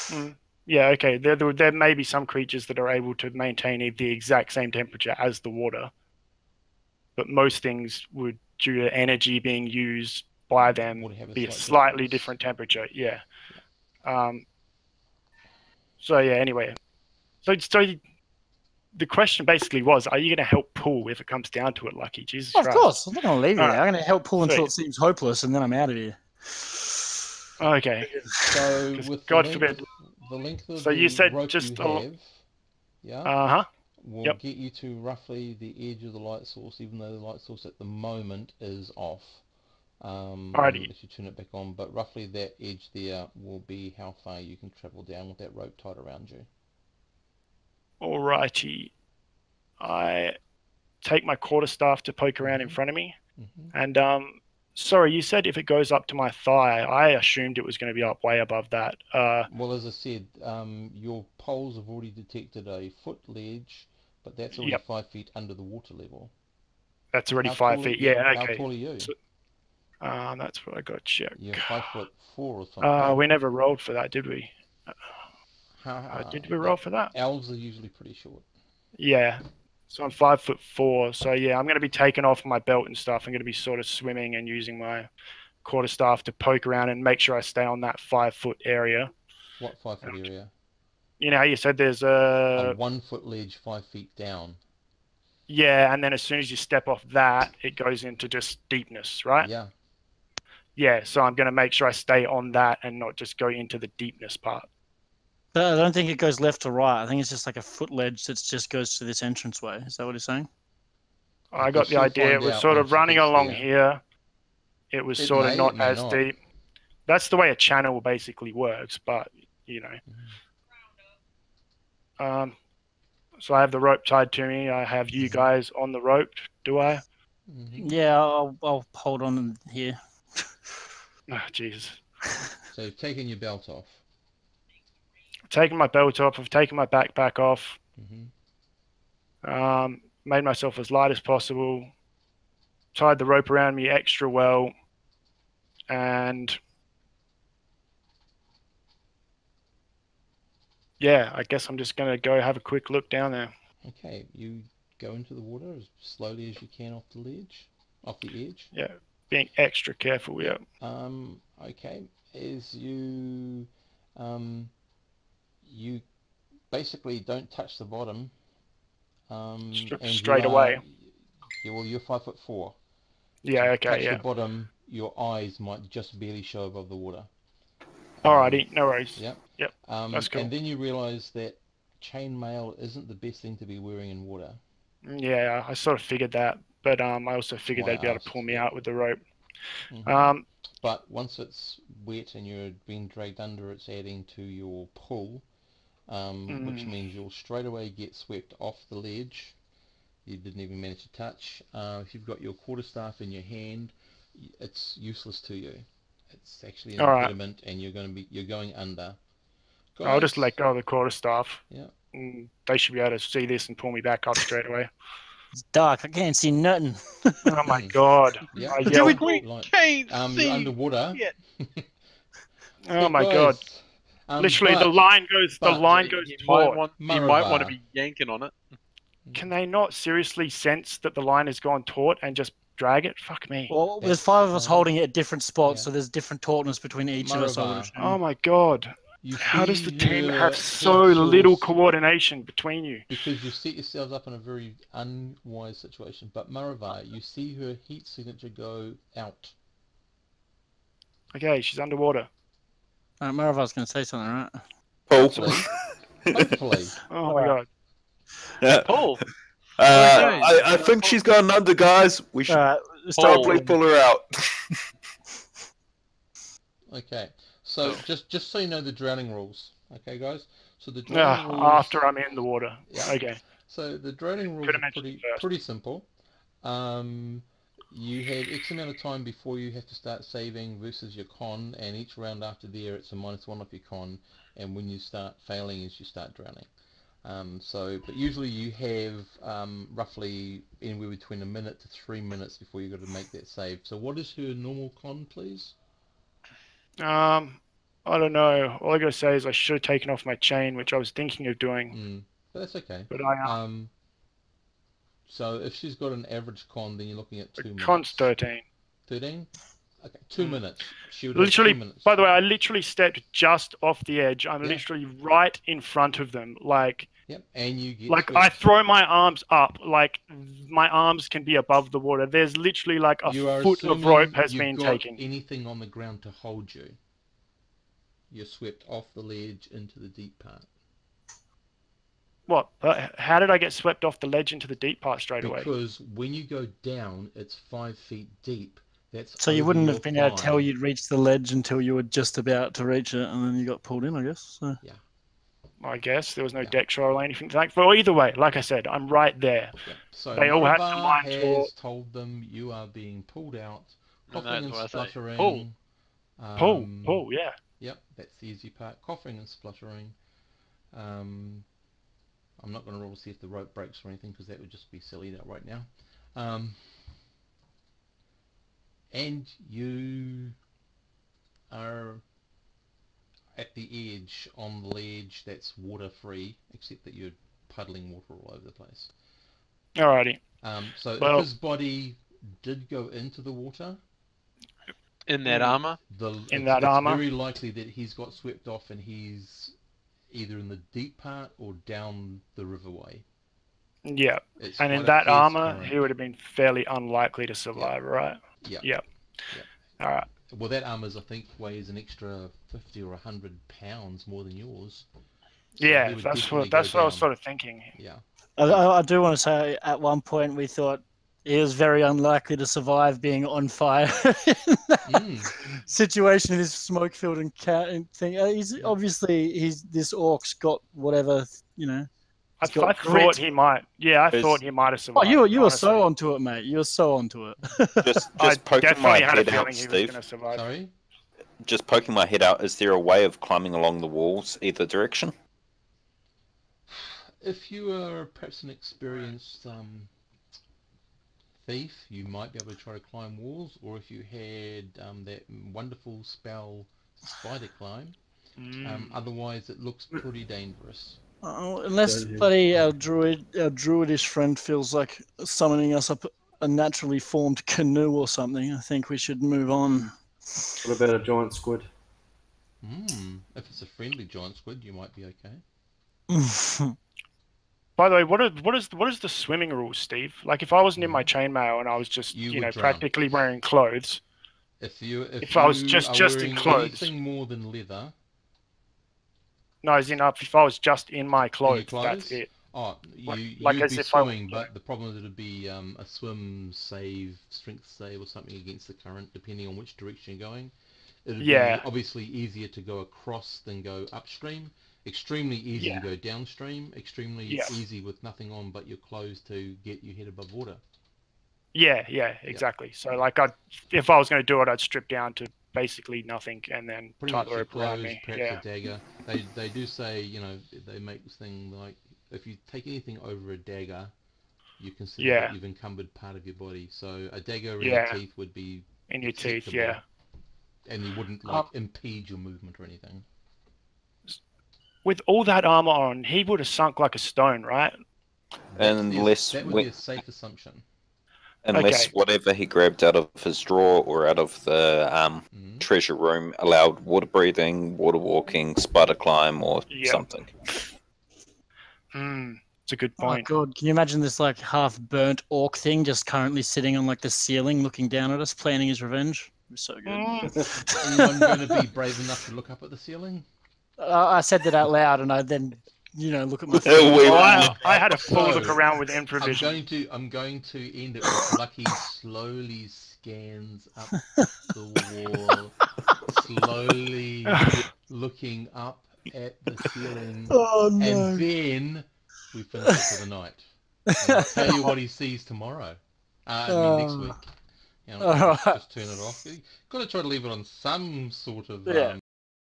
Mm. Yeah, okay. There, there, there may be some creatures that are able to maintain the exact same temperature as the water, but most things would, due to energy being used by them, Would have a be a slightly difference. different temperature. Yeah. Um. So yeah. Anyway, so so the question basically was, are you going to help pull if it comes down to it, Lucky? Jesus of Christ. course, I'm not gonna leave you Alright. there. I'm gonna help pull until Sweet. it seems hopeless, and then I'm out of here. Okay. So <laughs> with God the forbid. the length of So you said rope just you a- have, yeah, Uh huh. will yep. get you to roughly the edge of the light source, even though the light source at the moment is off. Um, Alrighty. If you turn it back on, but roughly that edge there will be how far you can travel down with that rope tied around you. Alrighty. I take my quarterstaff to poke around in Mhm. front of me. hmm And um, sorry, you said if it goes up to my thigh, I assumed it was going to be up way above that. Uh, Well, as I said, um, your poles have already detected a foot ledge, but that's already Yep. five feet under the water level. that's already How five feet. Yeah, Okay. How tall are you? So- Um, that's what I got checked. You're five foot four or something. Uh, we never rolled for that, did we? How, Uh, did uh, we roll for that? Elves are usually pretty short. Yeah. So I'm five foot four. So yeah, I'm going to be taking off my belt and stuff. I'm going to be sort of swimming and using my quarterstaff to poke around and make sure I stay on that five foot area. What five foot area? You know you said there's a a one foot ledge five feet down. yeah, and then as soon as you step off that, it goes into just deepness, right? Yeah. Yeah. So I'm going to make sure I stay on that and not just go into the deepness part. But I don't think it goes left to right. I think it's just like a foot ledge that just goes to this entranceway. Is that what he's saying? I got the idea. It was sort of running along there. here. It was It sort may, of not as not. deep. That's the way a channel basically works, but you know. Um, so I have the rope tied to me. I have you Mm-hmm. guys on the rope. Do I? Mhm. Yeah, I'll, I'll hold on here. Oh, Jesus. So taken your belt off. I've taken my belt off. I've taken my backpack off. hmm Um, made myself as light as possible. Tied the rope around me extra well. And yeah, I guess I'm just gonna go have a quick look down there. Okay, you go into the water as slowly as you can off the ledge, off the edge. Yeah, being extra careful. Yeah. Um, okay, Is you, um, you basically don't touch the bottom. Um, you straight are- away. Yeah, well, you're five foot four. Yeah. So Okay. touch Yeah. the bottom, your eyes might just barely show above the water. Alrighty. No worries. Yep. Yep, Um, that's cool. And then you realise that chainmail isn't the best thing to be wearing in water. Yeah. I sort of figured that, but um, I also figured Why they'd be able to pull me out with the rope. Mhm. Um. But once it's wet and you're being dragged under, it's adding to your pull, um, which Mm. means you'll straight away get swept off the ledge. You didn't even manage to touch. Uh, if you've got your quarterstaff in your hand, it's useless to you. It's actually an All right. impediment, and you're going to be you're going under. I'll just let go of the quarterstaff. Yeah. Mm, They should be able to see this and pull me back up straight away. <laughs> It's dark. I can't see nothing. <laughs> Oh my god. <laughs> Yeah. I Do yelled- we Like- Can't Um, see underwater. shit. <laughs> Oh my god. um, Literally, the line goes. The line goes you might taut. want you might want to be yanking on it. Can they not seriously sense that the line has gone taut and just drag it? Fuck me. Well, there's five of us holding it at different spots, Yeah. so there's different tautness between each of us. I would Maravar. assume. Oh my god. You How does the team have so little coordination between you? Because you set yourselves up in a very unwise situation. But Maravar, you see her heat signature go out. Okay, she's underwater. Uh, Maravar's going to say something, right? Paul. Hopefully. Hopefully. <laughs> Oh my god. Yeah. Paul, Uh, I, I think she's gone under, guys. We should. Uh, Probably pull her out. <laughs> Okay, so Oh. just just so you know the drowning rules. Okay, guys. So the drowning Yeah, rules. after I'm in the water. Yeah. Okay. So the drowning rules are pretty pretty simple. Um, you have X amount of time before you have to start saving versus your con, and each round after there it's a minus one off your con, and when you start failing is you start drowning. Um, so, but usually you have um, roughly anywhere between a minute to three minutes before you've got to make that save. So what is her normal con, please? Um, I don't know. All I gotta say is I should have taken off my chain, which I was thinking of doing, Mm, but that's okay. but I uh, Um, so if she's got an average con, then you're looking at two con's minutes. thirteen. 13? Okay, two Mm. minutes. She would Literally, two minutes. by the way, I literally stepped just off the edge. I'm Yeah. literally right in front of them. Like, Yep, and you get like. I throw my arms up. Like my arms can be above the water. There's literally like a foot of rope has been taken. anything on the ground to hold you. You're swept off the ledge into the deep part. What? Uh, How did I get swept off the ledge into the deep part straight away? Because when you go down, it's five feet deep. That's So you wouldn't have been able to tell you'd reached the ledge until you were just about to reach it, and then you got pulled in, I guess. So. I guess there was no Yeah. deck show or anything like. But either way, like I said, I'm right there. Yep. So They all had Nova combined has for- told them you are being pulled out, And coughing and that's what I say. spluttering. Pull. Pull, um, pull, yeah. That's the easy part. Coughing and spluttering. Um, I'm not going to roll to see if the rope breaks or anything because that would just be silly that right now. Um, and you are at the edge on the ledge that's water free, except that you're puddling water all over the place. Alrighty. Um, so Well- if his body did go into the water, In that mm. armor, the In it's, that it's armor? very likely that he's got swept off and he's either in the deep part or down the riverway. Yeah. It's And in that armor, current. he would have been fairly unlikely to survive, right? Yeah. Yeah. All right. Well, that armor's I think weighs an extra fifty or hundred pounds more than yours. So Yeah, that's what that's go what I was sort of thinking. Yeah. I, I I do want to say at one point we thought he was very unlikely to survive being on fire in that Mm. situation in this smoke filled and cat and thing. Uh, he's obviously he's this orc's got whatever you know. I, He's I thought he might. Yeah, I thought he might have Oh, survived. you were- you were so onto it, mate. You were so onto it. Just, <laughs> I just poking my had head feeling out, he was Steve. going to survive. Sorry. Just poking my head out. Is there a way of climbing along the walls either direction? If you are perhaps an experienced um, thief, you might be able to try to climb walls, or if you had um, that wonderful spell, spider climb. Mm. Um, otherwise, it looks pretty dangerous. Oh, unless, Yeah, yeah. buddy, our druid, our druidish friend feels like summoning us up a naturally formed canoe or something. I think we should move on. What about a giant squid? Hmm. If it's a friendly giant squid, you might be okay. <laughs> By the way, what are what is what is the swimming rules, Steve? Like, if I wasn't in my Mm-hmm. chainmail and I was just You you, know drown. practically wearing clothes, If you if, If I was just- just in clothes. anything more than leather, no, as in uh, if I was just in my clothes, clothes? that's it. oh, you Like- you'd like as be I swimming, swimming. but the problem is it'd be um, a swim save, strength save, or something against the current, depending on which direction you're going. It'd Yeah. be obviously easier to go across than go upstream. Extremely easy Yeah. to go downstream. Extremely Yeah. easy with nothing on but your clothes to get your head above water. Yeah, yeah, exactly. So like, I if I was going to do it, I'd strip down to basically nothing and then pretty the rope around clothes, me. perhaps Yeah, a dagger. They they do say you know they make this thing like if you take anything over a dagger, you consider Yeah. that you've encumbered part of your body. So a dagger in Yeah. your teeth would be, in your teeth. Yeah. and you wouldn't like Um, impede your movement or anything. With all that armor on, he would have sunk like a stone, right? That Unless is, that would be a safe assumption. Unless Okay. whatever he grabbed out of his drawer or out of the um, Mhm. treasure room allowed water breathing, water walking, spider climb, or Yeah. something. Hmm, it's a good Oh point. god, can you imagine this like half burnt orc thing just currently sitting on like the ceiling looking down at us, planning his revenge? It'd be so good. Mm. <laughs> Anyone going to be brave enough to look up at the ceiling? I I said that out loud and I then you know, look at my. <laughs> Wait, Well. I, I had a full look around with I'm going to I'm going to end it with Lucky slowly scans up the wall, slowly looking up at the ceiling, <laughs> Oh and then we finish it for the night. I'll tell you what he sees tomorrow. Uh, I mean next Oh. week. You know, All just, right. just turn it off. You've Got to try to leave it on some sort of Yeah. um,